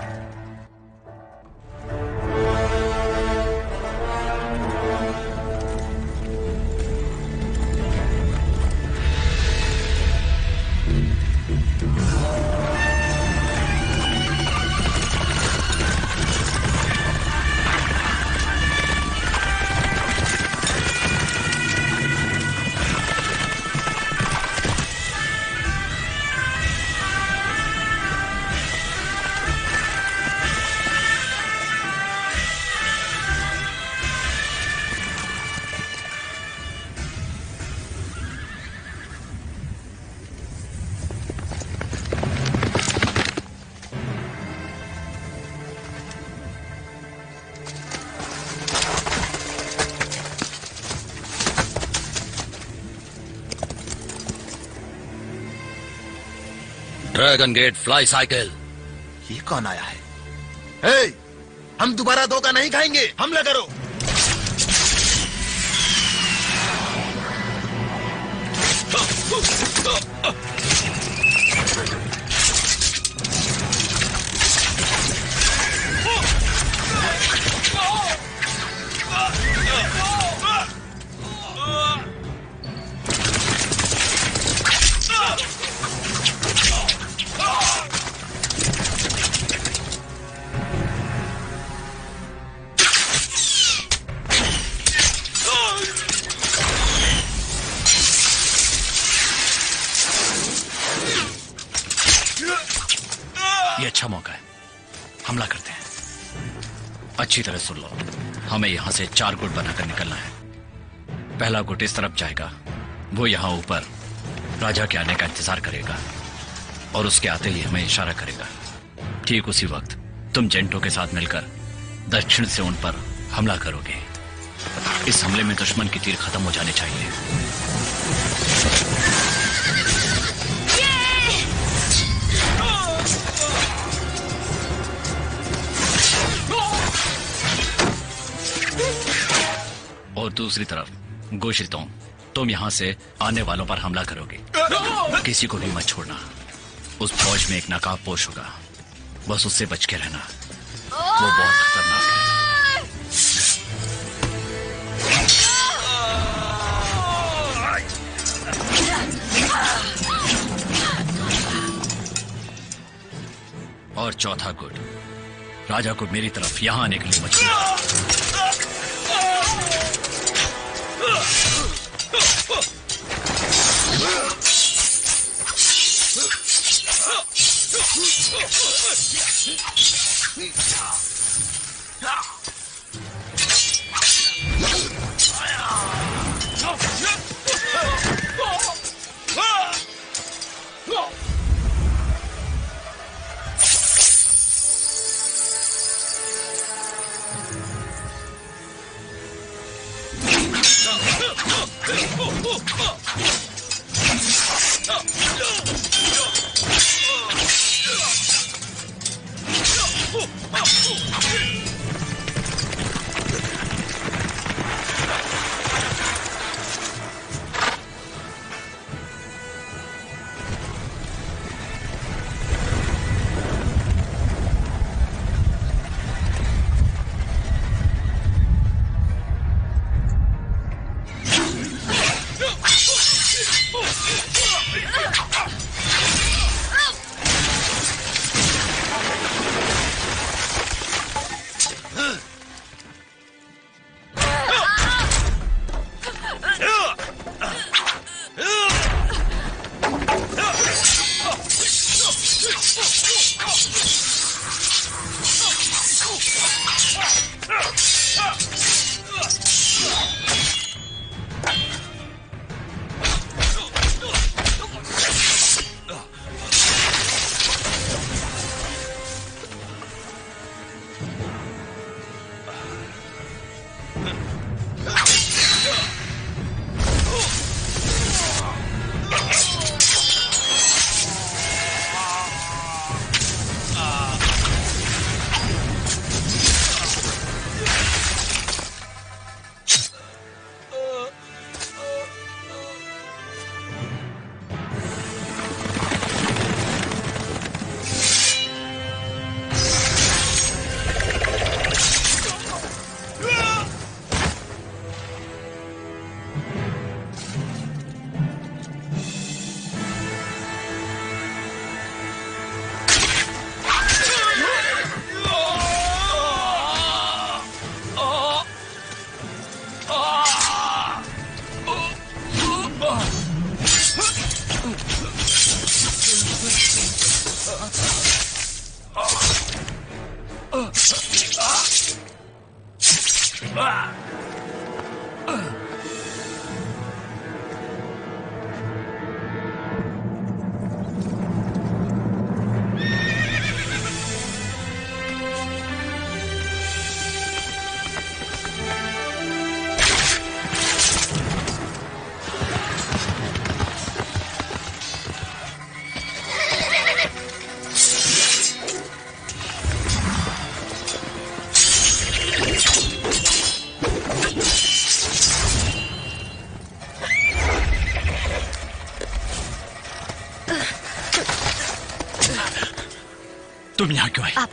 ड्रैगन गेट फ्लाई साइकिल ये कौन आया है? हे, हम दोबारा धोखा नहीं खाएँगे। हमला करो। हमें यहाँ से चार गुट बनाकर निकलना है। पहला गुट इस तरफ़ जाएगा। वो यहाँ ऊपर राजा के आने का इंतज़ार करेगा और उसके आते ही हमें इशारा करेगा। ठीक उसी वक्त तुम जेंटो के साथ मिलकर दक्षिण से उन पर हमला करोगे। इस हमले में दुश्मन की तीर खत्म हो जाने चाहिए। दूसरी तरफ़ गोश्रितों तुम यहाँ से आने वालों पर हमला करोगे। किसी को भी मत छोड़ना। उस फौज में एक नकाब पोश होगा। बस उससे बच के रहना। वो बहुत खतरनाक है। और चौथा गुट। राजा को मेरी तरफ़ यहाँ आने के लिए मजबूर Ah! Oh, oh. Sunday.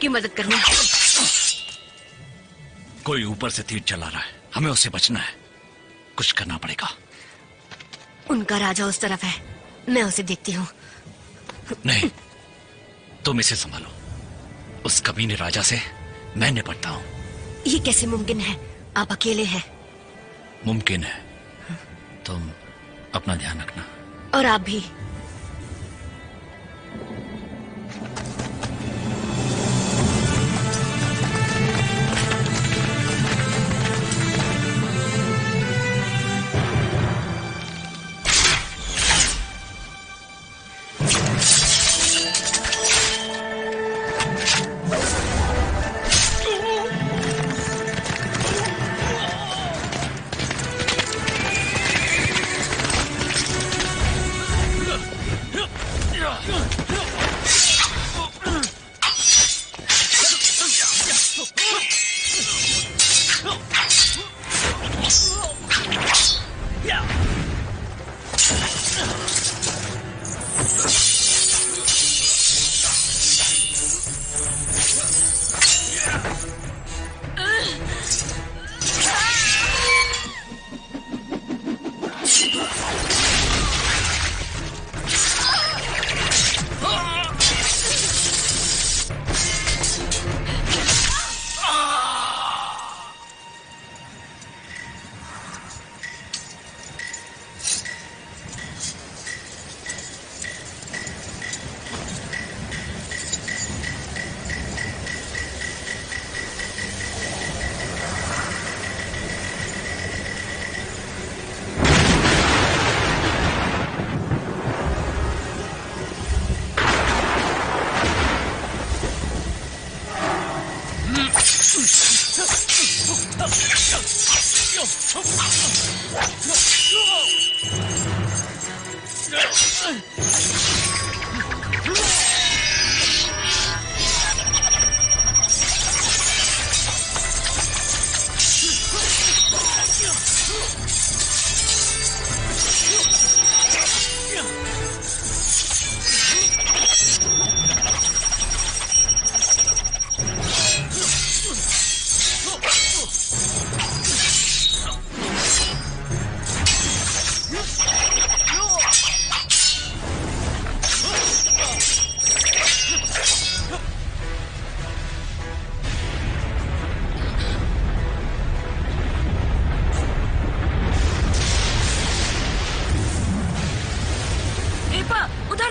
आपकी मदद करने कोई ऊपर से तीर चला रहा है। हमें उससे बचना है। कुछ करना पड़ेगा। उनका राजा उस तरफ़ है। मैं उसे देखती हूँ। नहीं तुम इसे संभालो। उस कमीने राजा से मैं निपटता हूँ। ये कैसे मुमकिन है? आप अकेले हैं। मुमकिन है। तुम अपना ध्यान रखना। और आप भी।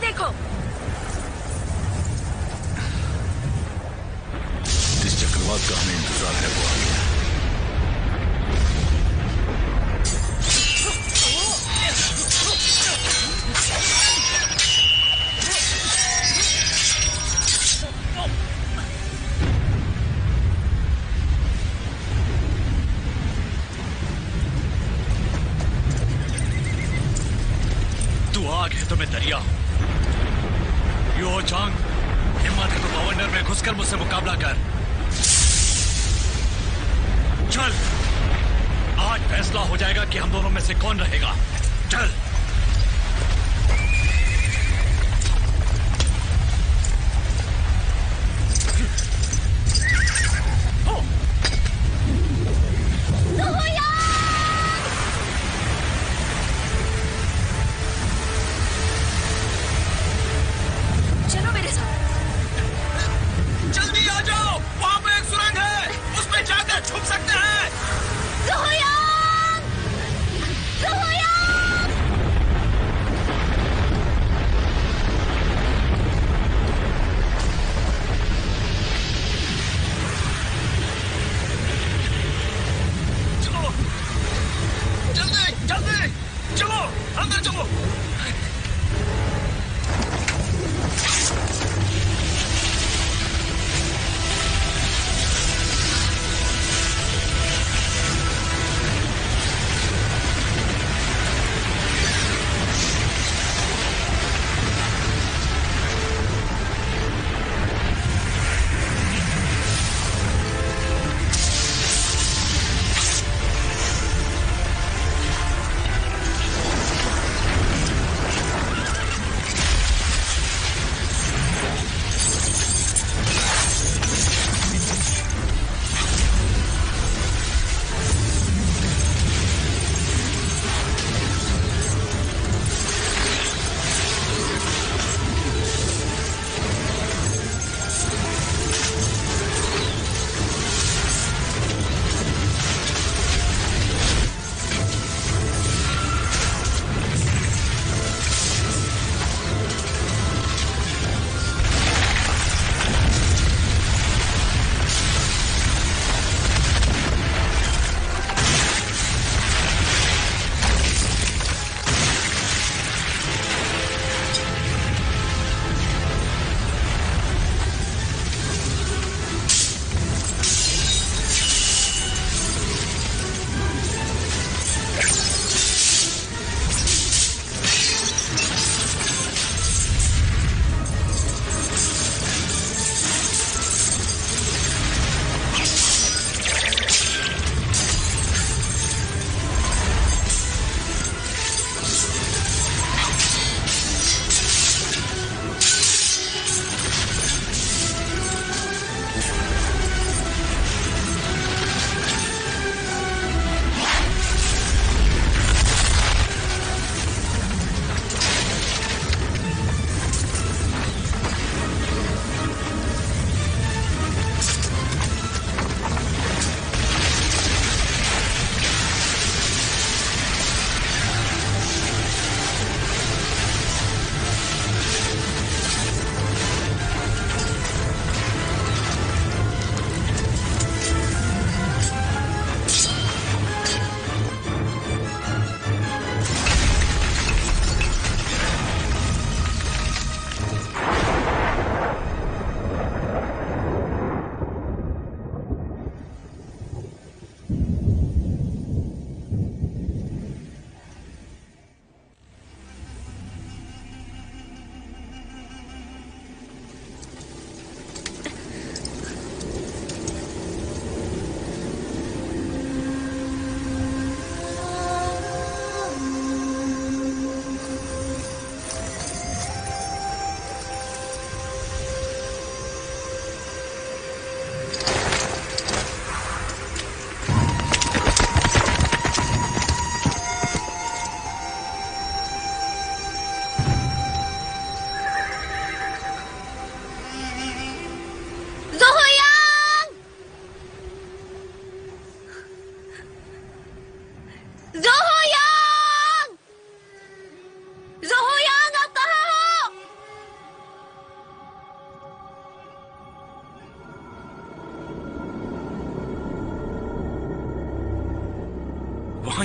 देखो। जिस चक्रवात का हमें इंतज़ार है वो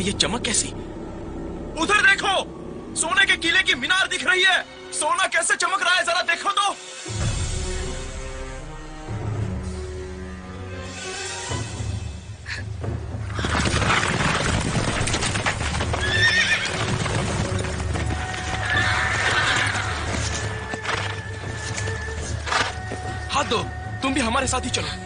वहाँ ये चमक कैसी? उधर देखो! सोने के किले की मीनार दिख रही है। सोना कैसे चमक रहा है, जरा देखो तो। हाथ दो तुम भी हमारे साथ ही चलो।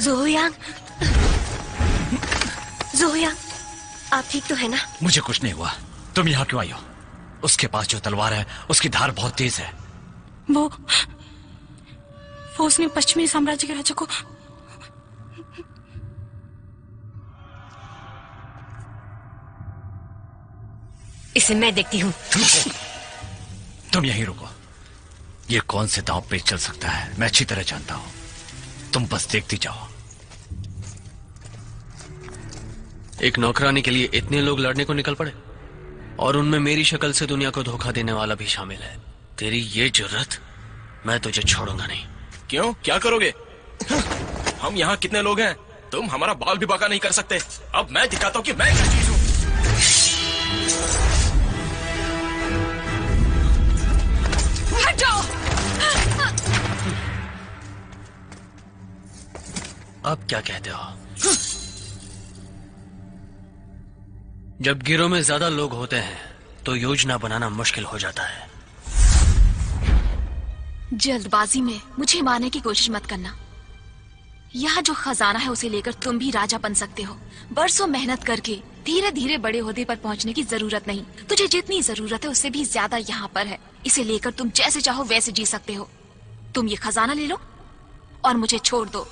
जोयांग जोयांग आप ठीक तो है ना? मुझे कुछ नहीं हुआ। तुम यहाँ क्यों आई हो? उसके पास जो तलवार है उसकी धार बहुत तेज है। वो वो उसने पश्चिमी साम्राज्य के राजा को इसे मैं देखती हूँ। तुम यहीं रुको। ये कौन से दांव पे चल सकता है मैं अच्छी तरह जानता हूँ। तुम बस देखती जाओ। एक नौकरानी के लिए इतने लोग लड़ने को निकल पड़े। और उनमें मेरी शक्ल से दुनिया को धोखा देने वाला भी शामिल है। तेरी ये ज़रूरत मैं तुझे छोड़ूँगा नहीं। क्यों? क्या करोगे? हम यहाँ कितने लोग हैं? तुम हमारा बाल भी बाका नहीं कर सकते। अब मैं दिखाता हूँ कि मैं क्या चीज़ हूँ। अब क्या कहते हो? जब गिरोह में ज़्यादा लोग होते हैं तो योजना बनाना मुश्किल हो जाता है। जल्दबाजी में मुझे मारने की कोशिश मत करना। यहाँ जो खजाना है उसे लेकर तुम भी राजा बन सकते हो। बरसों मेहनत करके धीरे धीरे बड़े होदे पर पहुँचने की ज़रूरत नहीं। तुझे जितनी ज़रूरत है उससे भी ज़्यादा यहाँ पर है। इसे लेकर तुम जैसे चाहो वैसे जी सकते हो। तुम ये खजाना ले लो और मुझे छोड़ दो।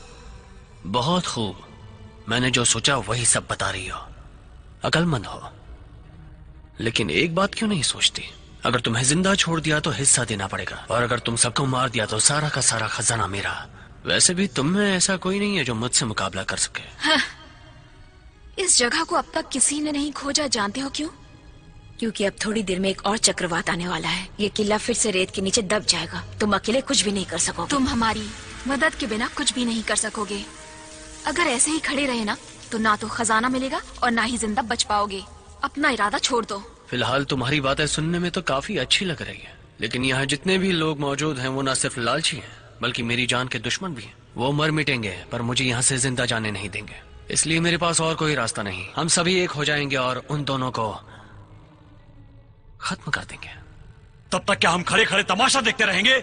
बहुत खूब। मैंने जो सोचा वही सब बता रही हो। अकलमंद हो। लेकिन एक बात क्यों नहीं सोचती? अगर तुम्हें ज़िंदा छोड़ दिया तो हिस्सा देना पड़ेगा। और अगर तुम सबको मार दिया तो सारा का सारा खजाना मेरा। वैसे भी तुम में ऐसा कोई नहीं है जो मुझसे मुकाबला कर सके। हाँ। इस जगह को अब तक किसी ने नहीं खोजा जानते हो क्यों? क्योंकि अब थोड़ी देर में एक और चक्रवात आने वाला है। ये किला फिर से रेत के नीचे दब जाएगा। तुम अकेले कुछ भी नहीं कर सकोगे। तुम हमारी मदद के बिना कुछ भी नहीं कर सकोगे। अगर ऐसे ही खड़े रहे ना तो ना तो खजाना मिलेगा और ना ही ज़िंदा बच पाओगे। अपना इरादा छोड़ दो। फ़िलहाल तुम्हारी बातें सुनने में तो काफ़ी अच्छी लग रही है। लेकिन यहाँ जितने भी लोग मौजूद हैं वो न सिर्फ़ लालची हैं बल्कि मेरी जान के दुश्मन भी हैं। वो मर मिटेंगे पर मुझे यहाँ से ज़िंदा जाने नहीं देंगे। इसलिए मेरे पास और कोई रास्ता नहीं। हम सभी एक हो जाएँगे और उन दोनों को खत्म कर देंगे। तब तक क्या हम खड़े खड़े तमाशा देखते रहेंगे?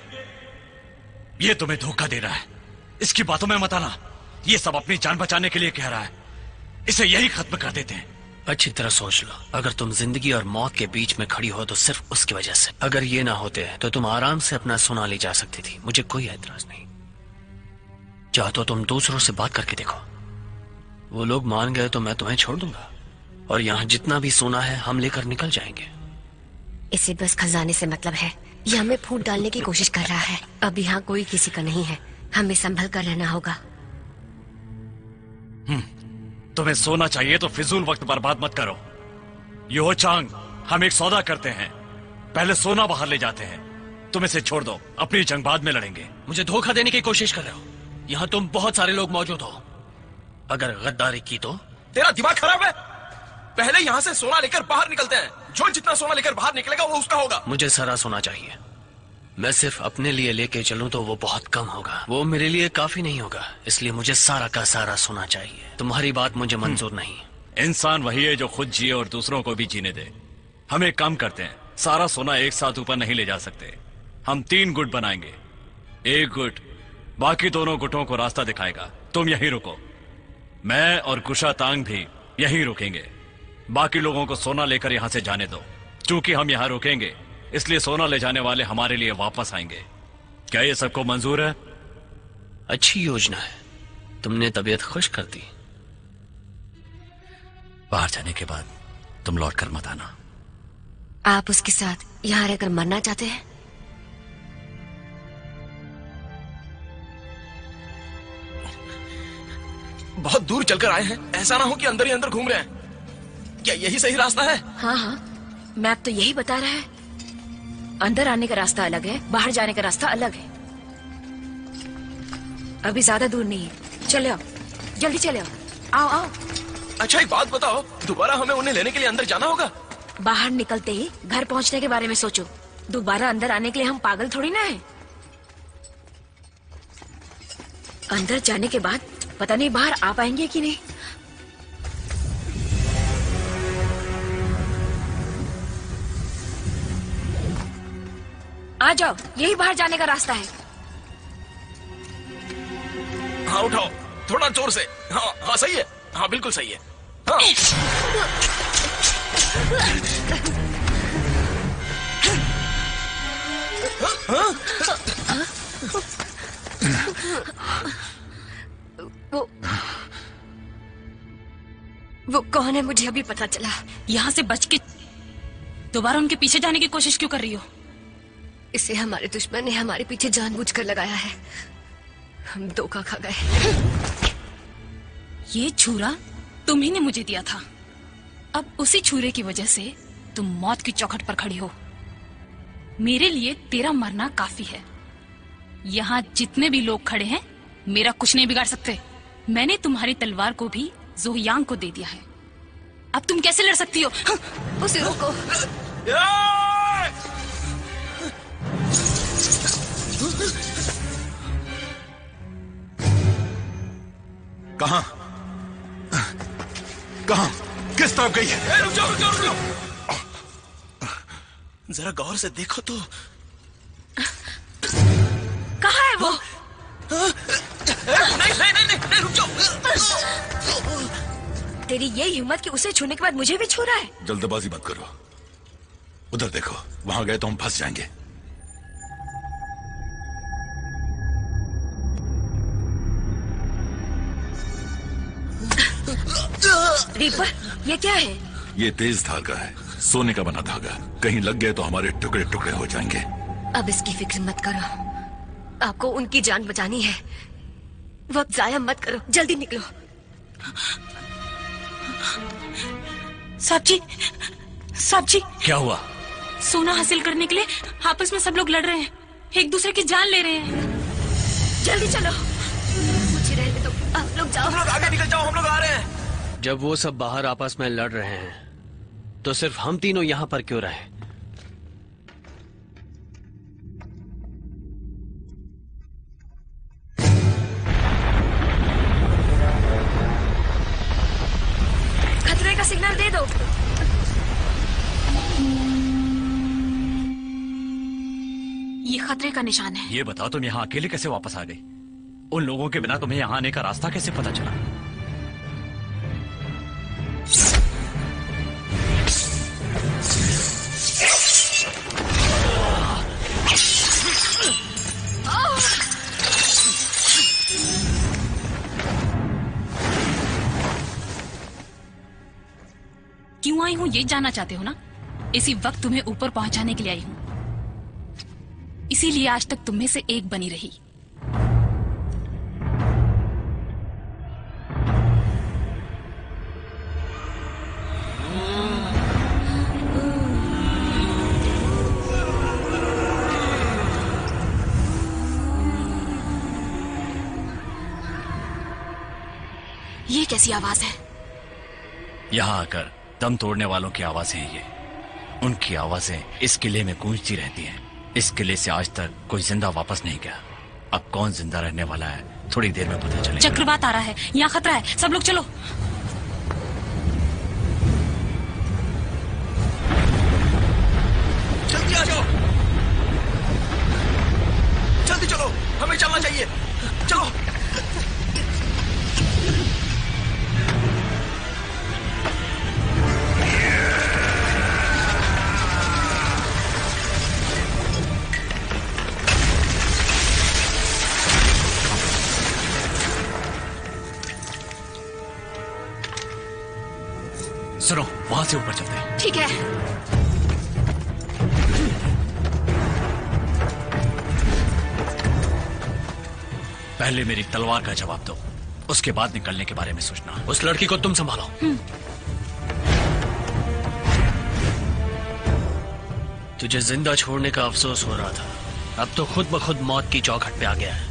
ये तुम्हें धोखा दे रहा है। इसकी बातों में मत आना। ये सब अपनी जान बचाने के लिए कह रहा है। इसे यही खत्म कर देते हैं। अच्छी तरह सोच लो। अगर तुम ज़िंदगी और मौत के बीच में खड़ी हो तो सिर्फ़ उसकी वजह से। अगर ये ना होते तो तुम आराम से अपना सोना ले जा सकती थी। मुझे कोई ऐतराज नहीं। चाहो तो तुम दूसरों से बात करके देखो। वो लोग मान गए तो मैं तुम्हें छोड़ दूँगा। और यहाँ जितना भी सोना है हम लेकर निकल जाएँगे। इसे बस खजाने से मतलब है। ये हमें फूट डालने की कोशिश कर रहा है। अब यहाँ कोई किसी का नहीं है। हमें संभल कर रहना होगा। तुम्हें सोना चाहिए तो फिजूल वक्त बर्बाद मत करो। यो चांग हम एक सौदा करते हैं। पहले सोना बाहर ले जाते हैं। तुम इसे छोड़ दो अपनी जंग बाद में लड़ेंगे। मुझे धोखा देने की कोशिश कर रहे हो। यहाँ तुम बहुत सारे लोग मौजूद हो। अगर गद्दारी की तो? तेरा दिमाग खराब है? पहले यहाँ से सोना लेकर बाहर निकलते हैं। जो जितना सोना लेकर बाहर निकलेगा वो उसका होगा। मुझे सारा सोना चाहिए। मैं सिर्फ़ अपने लिए लेके चलूँ तो वो बहुत कम होगा। वो मेरे लिए काफ़ी नहीं होगा इसलिए मुझे सारा का सारा सोना चाहिए। तुम्हारी बात मुझे मंजूर नहीं। इंसान वही है जो खुद जिए और दूसरों को भी जीने दे। हम एक काम करते हैं सारा सोना एक साथ ऊपर नहीं ले जा सकते। हम तीन गुट बनाएँगे। एक गुट बाकी दोनों गुटों को रास्ता दिखाएगा। तुम यहीं रुको। मैं और कुशा तांग भी यहीं रुकेंगे। बाकी लोगों को सोना लेकर यहाँ से जाने दो। क्योंकि हम यहाँ रुकेंगे इसलिए सोना ले जाने वाले हमारे लिए वापस आएँगे। क्या ये सबको मंजूर है? अच्छी योजना है। तुमने तबीयत खुश कर दी। बाहर जाने के बाद तुम लौट कर मत आना। आप उसके साथ यहाँ रहकर मरना चाहते हैं? बहुत दूर चलकर आए हैं। ऐसा ना हो कि अंदर ही अंदर घूम रहे हैं। क्या यही सही रास्ता है? हाँ हाँ। मैप तो यही बता रहा है। अंदर आने का रास्ता अलग है बाहर जाने का रास्ता अलग है। अभी ज़्यादा दूर नहीं है। चले आओ। जल्दी चले आओ। आओ आओ। अच्छा एक बात बताओ दोबारा हमें उन्हें लेने के लिए अंदर जाना होगा? बाहर निकलते ही घर पहुँचने के बारे में सोचो। दोबारा अंदर आने के लिए हम पागल थोड़ी ना है। अंदर जाने के बाद पता नहीं बाहर आ पाएँगे कि नहीं। आ जाओ यही बाहर जाने का रास्ता है। हाँ उठाओ थोड़ा ज़ोर से। हाँ हाँ सही है। हाँ बिल्कुल सही है। हाँ। वो वो कौन है मुझे अभी पता चला? यहाँ से बच के दोबारा उनके पीछे जाने की कोशिश क्यों कर रही हो? इसे हमारे दुश्मन ने हमारे पीछे जानबूझकर लगाया है। हम धोखा खा गए। ये छुरा तुम्ही ने मुझे दिया था। अब उसी छुरे की वजह से तुम मौत की चौखट पर खड़ी हो। मेरे लिए तेरा मरना काफ़ी है। यहाँ जितने भी लोग खड़े हैं मेरा कुछ नहीं बिगाड़ सकते। मैंने तुम्हारी तलवार को भी जोहयांग को दे दिया है। अब तुम कैसे लड़ सकती हो? उसे रोको। कहा? कहा? किस तरफ़ गई? है रुक जाओ रुक जाओ रुक जाओ। जरा गौर से देखो तो। कहा है वो? नहीं नहीं नहीं नहीं, नहीं रुक जाओ। तेरी ये हिम्मत कि उसे छूने के बाद मुझे भी छू रहा है? जल्दबाजी मत करो। उधर देखो वहाँ गए तो हम फंस जाएँगे। रीपर ये क्या है? ये तेज धागा है। सोने का बना धागा। कहीं लग गए तो हमारे टुकड़े टुकड़े हो जाएँगे। अब इसकी फ़िक्र मत करो। आपको उनकी जान बचानी है। वक्त जाया मत करो। जल्दी निकलो। साहब जी साहब जी। क्या हुआ? सोना हासिल करने के लिए आपस में सब लोग लड़ रहे हैं। एक दूसरे की जान ले रहे हैं। जल्दी चलो। मुझे रहने दो। आप लोग जाओ। हम लोग आगे निकल जाओ। हम लोग आ रहे हैं। जब वो सब बाहर आपस में लड़ रहे हैं तो सिर्फ़ हम तीनों यहाँ पर क्यों रहे? खतरे का सिग्नल दे दो। ये खतरे का निशान है। ये बताओ तुम यहाँ अकेले कैसे वापस आ गए? उन लोगों के बिना तुम्हें यहाँ आने का रास्ता कैसे पता चला? क्यों आई हूँ, ये जानना चाहते हो ना? इसी वक्त तुम्हें ऊपर पहुँचाने के लिए आई हूँ। इसीलिए आज तक तुम्हें से एक बनी रही। ये कैसी आवाज़ है? यहाँ आकर दम तोड़ने वालों की आवाज़ें हैं ये। उनकी आवाज़ें इस किले में गूंजती रहती हैं। इस किले से आज तक कोई ज़िंदा वापस नहीं गया। अब कौन ज़िंदा रहने वाला है? थोड़ी देर में पता चलेगा। चक्रवात आ रहा है। यहाँ खतरा है। सब लोग चलो। जल्दी आ जाओ। जल्दी चलो। हमें चलना चाहिए। चलो। सुनो वहाँ से ऊपर चलते हैं। ठीक है। पहले मेरी तलवार का जवाब दो उसके बाद निकलने के बारे में सोचना। उस लड़की को तुम संभालो। तुझे ज़िंदा छोड़ने का अफसोस हो रहा था। अब तो खुद ब खुद मौत की चौखट पे आ गया है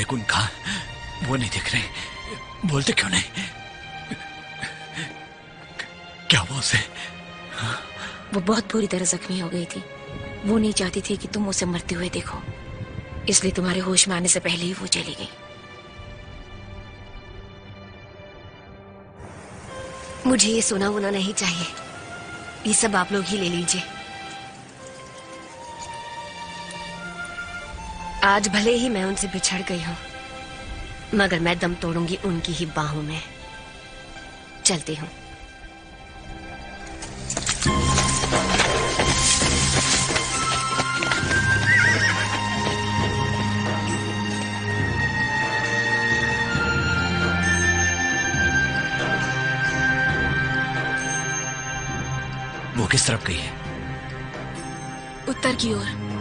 गुण कहा? वो नहीं दिख रहे। बोलते क्यों नहीं? क्या हुआ उसे? वो बहुत बुरी तरह जख्मी हो गई थी। वो नहीं चाहती थी कि तुम उसे मरते हुए देखो। इसलिए तुम्हारे होश में आने से पहले ही वो चली गई। मुझे ये सोना वोना नहीं चाहिए। ये सब आप लोग ही ले लीजिए। आज भले ही मैं उनसे बिछड़ गई हूँ मगर मैं दम तोड़ूँगी उनकी ही बाहों में। चलती हूँ। वो किस तरफ़ गई है? उत्तर की ओर।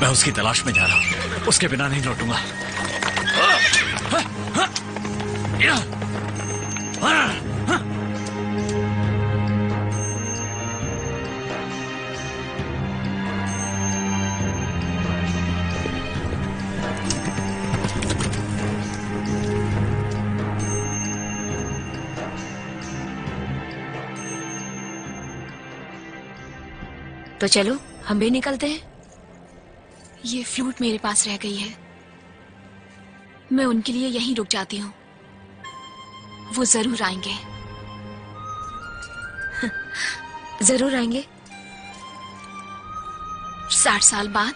मैं उसकी तलाश में जा रहा हूँ। उसके बिना नहीं लौटूँगा। तो चलो, हम भी निकलते हैं। ये फ्लूट मेरे पास रह गई है। मैं उनके लिए यहीं रुक जाती हूँ। वो ज़रूर आएँगे। ज़रूर आएँगे। साठ साल बाद।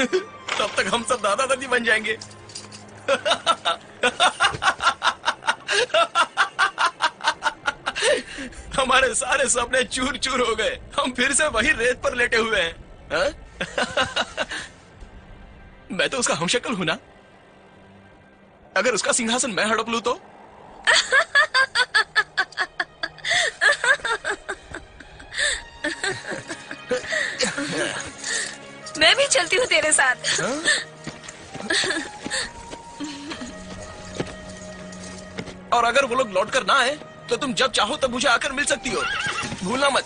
तब तक हम सब दादा दादी बन जाएँगे। हमारे सारे सपने चूर चूर हो गए। हम फिर से वही रेत पर लेटे हुए हैं। हाँ? मैं तो उसका हमशक्ल हूँ ना। अगर उसका सिंहासन मैं हड़प लू तो? मैं भी चलती हूँ तेरे साथ। और अगर वो लोग लौट कर ना आए तो तुम जब चाहो तब मुझे आकर मिल सकती हो। भूलना मत।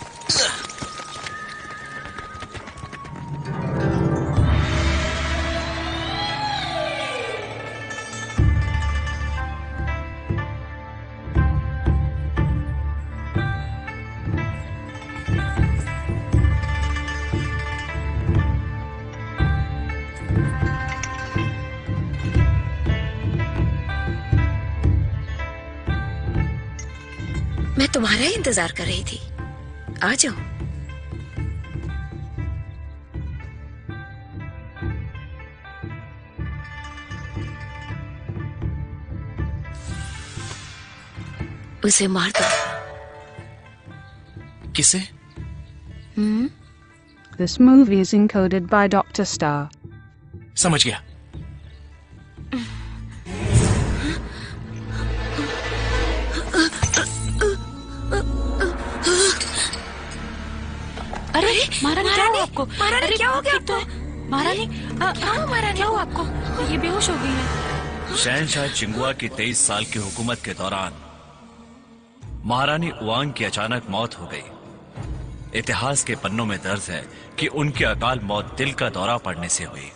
तुम्हारा ही इंतज़ार कर रही थी। आ जाओ। उसे मार दो। किसे? हम्म This movie is encoded by Dr. Star. समझ गया। आपको महारानी, क्या हो गया तो महारानी क्या हुआ महारानी क्या हुआ आपको? ये बेहोश हो गई है। शहनशाह चिंगुआ की तेईस साल की हुकूमत के दौरान महारानी उवांग की अचानक मौत हो गई। इतिहास के पन्नों में दर्ज है कि उनकी अकाल मौत दिल का दौरा पड़ने से हुई।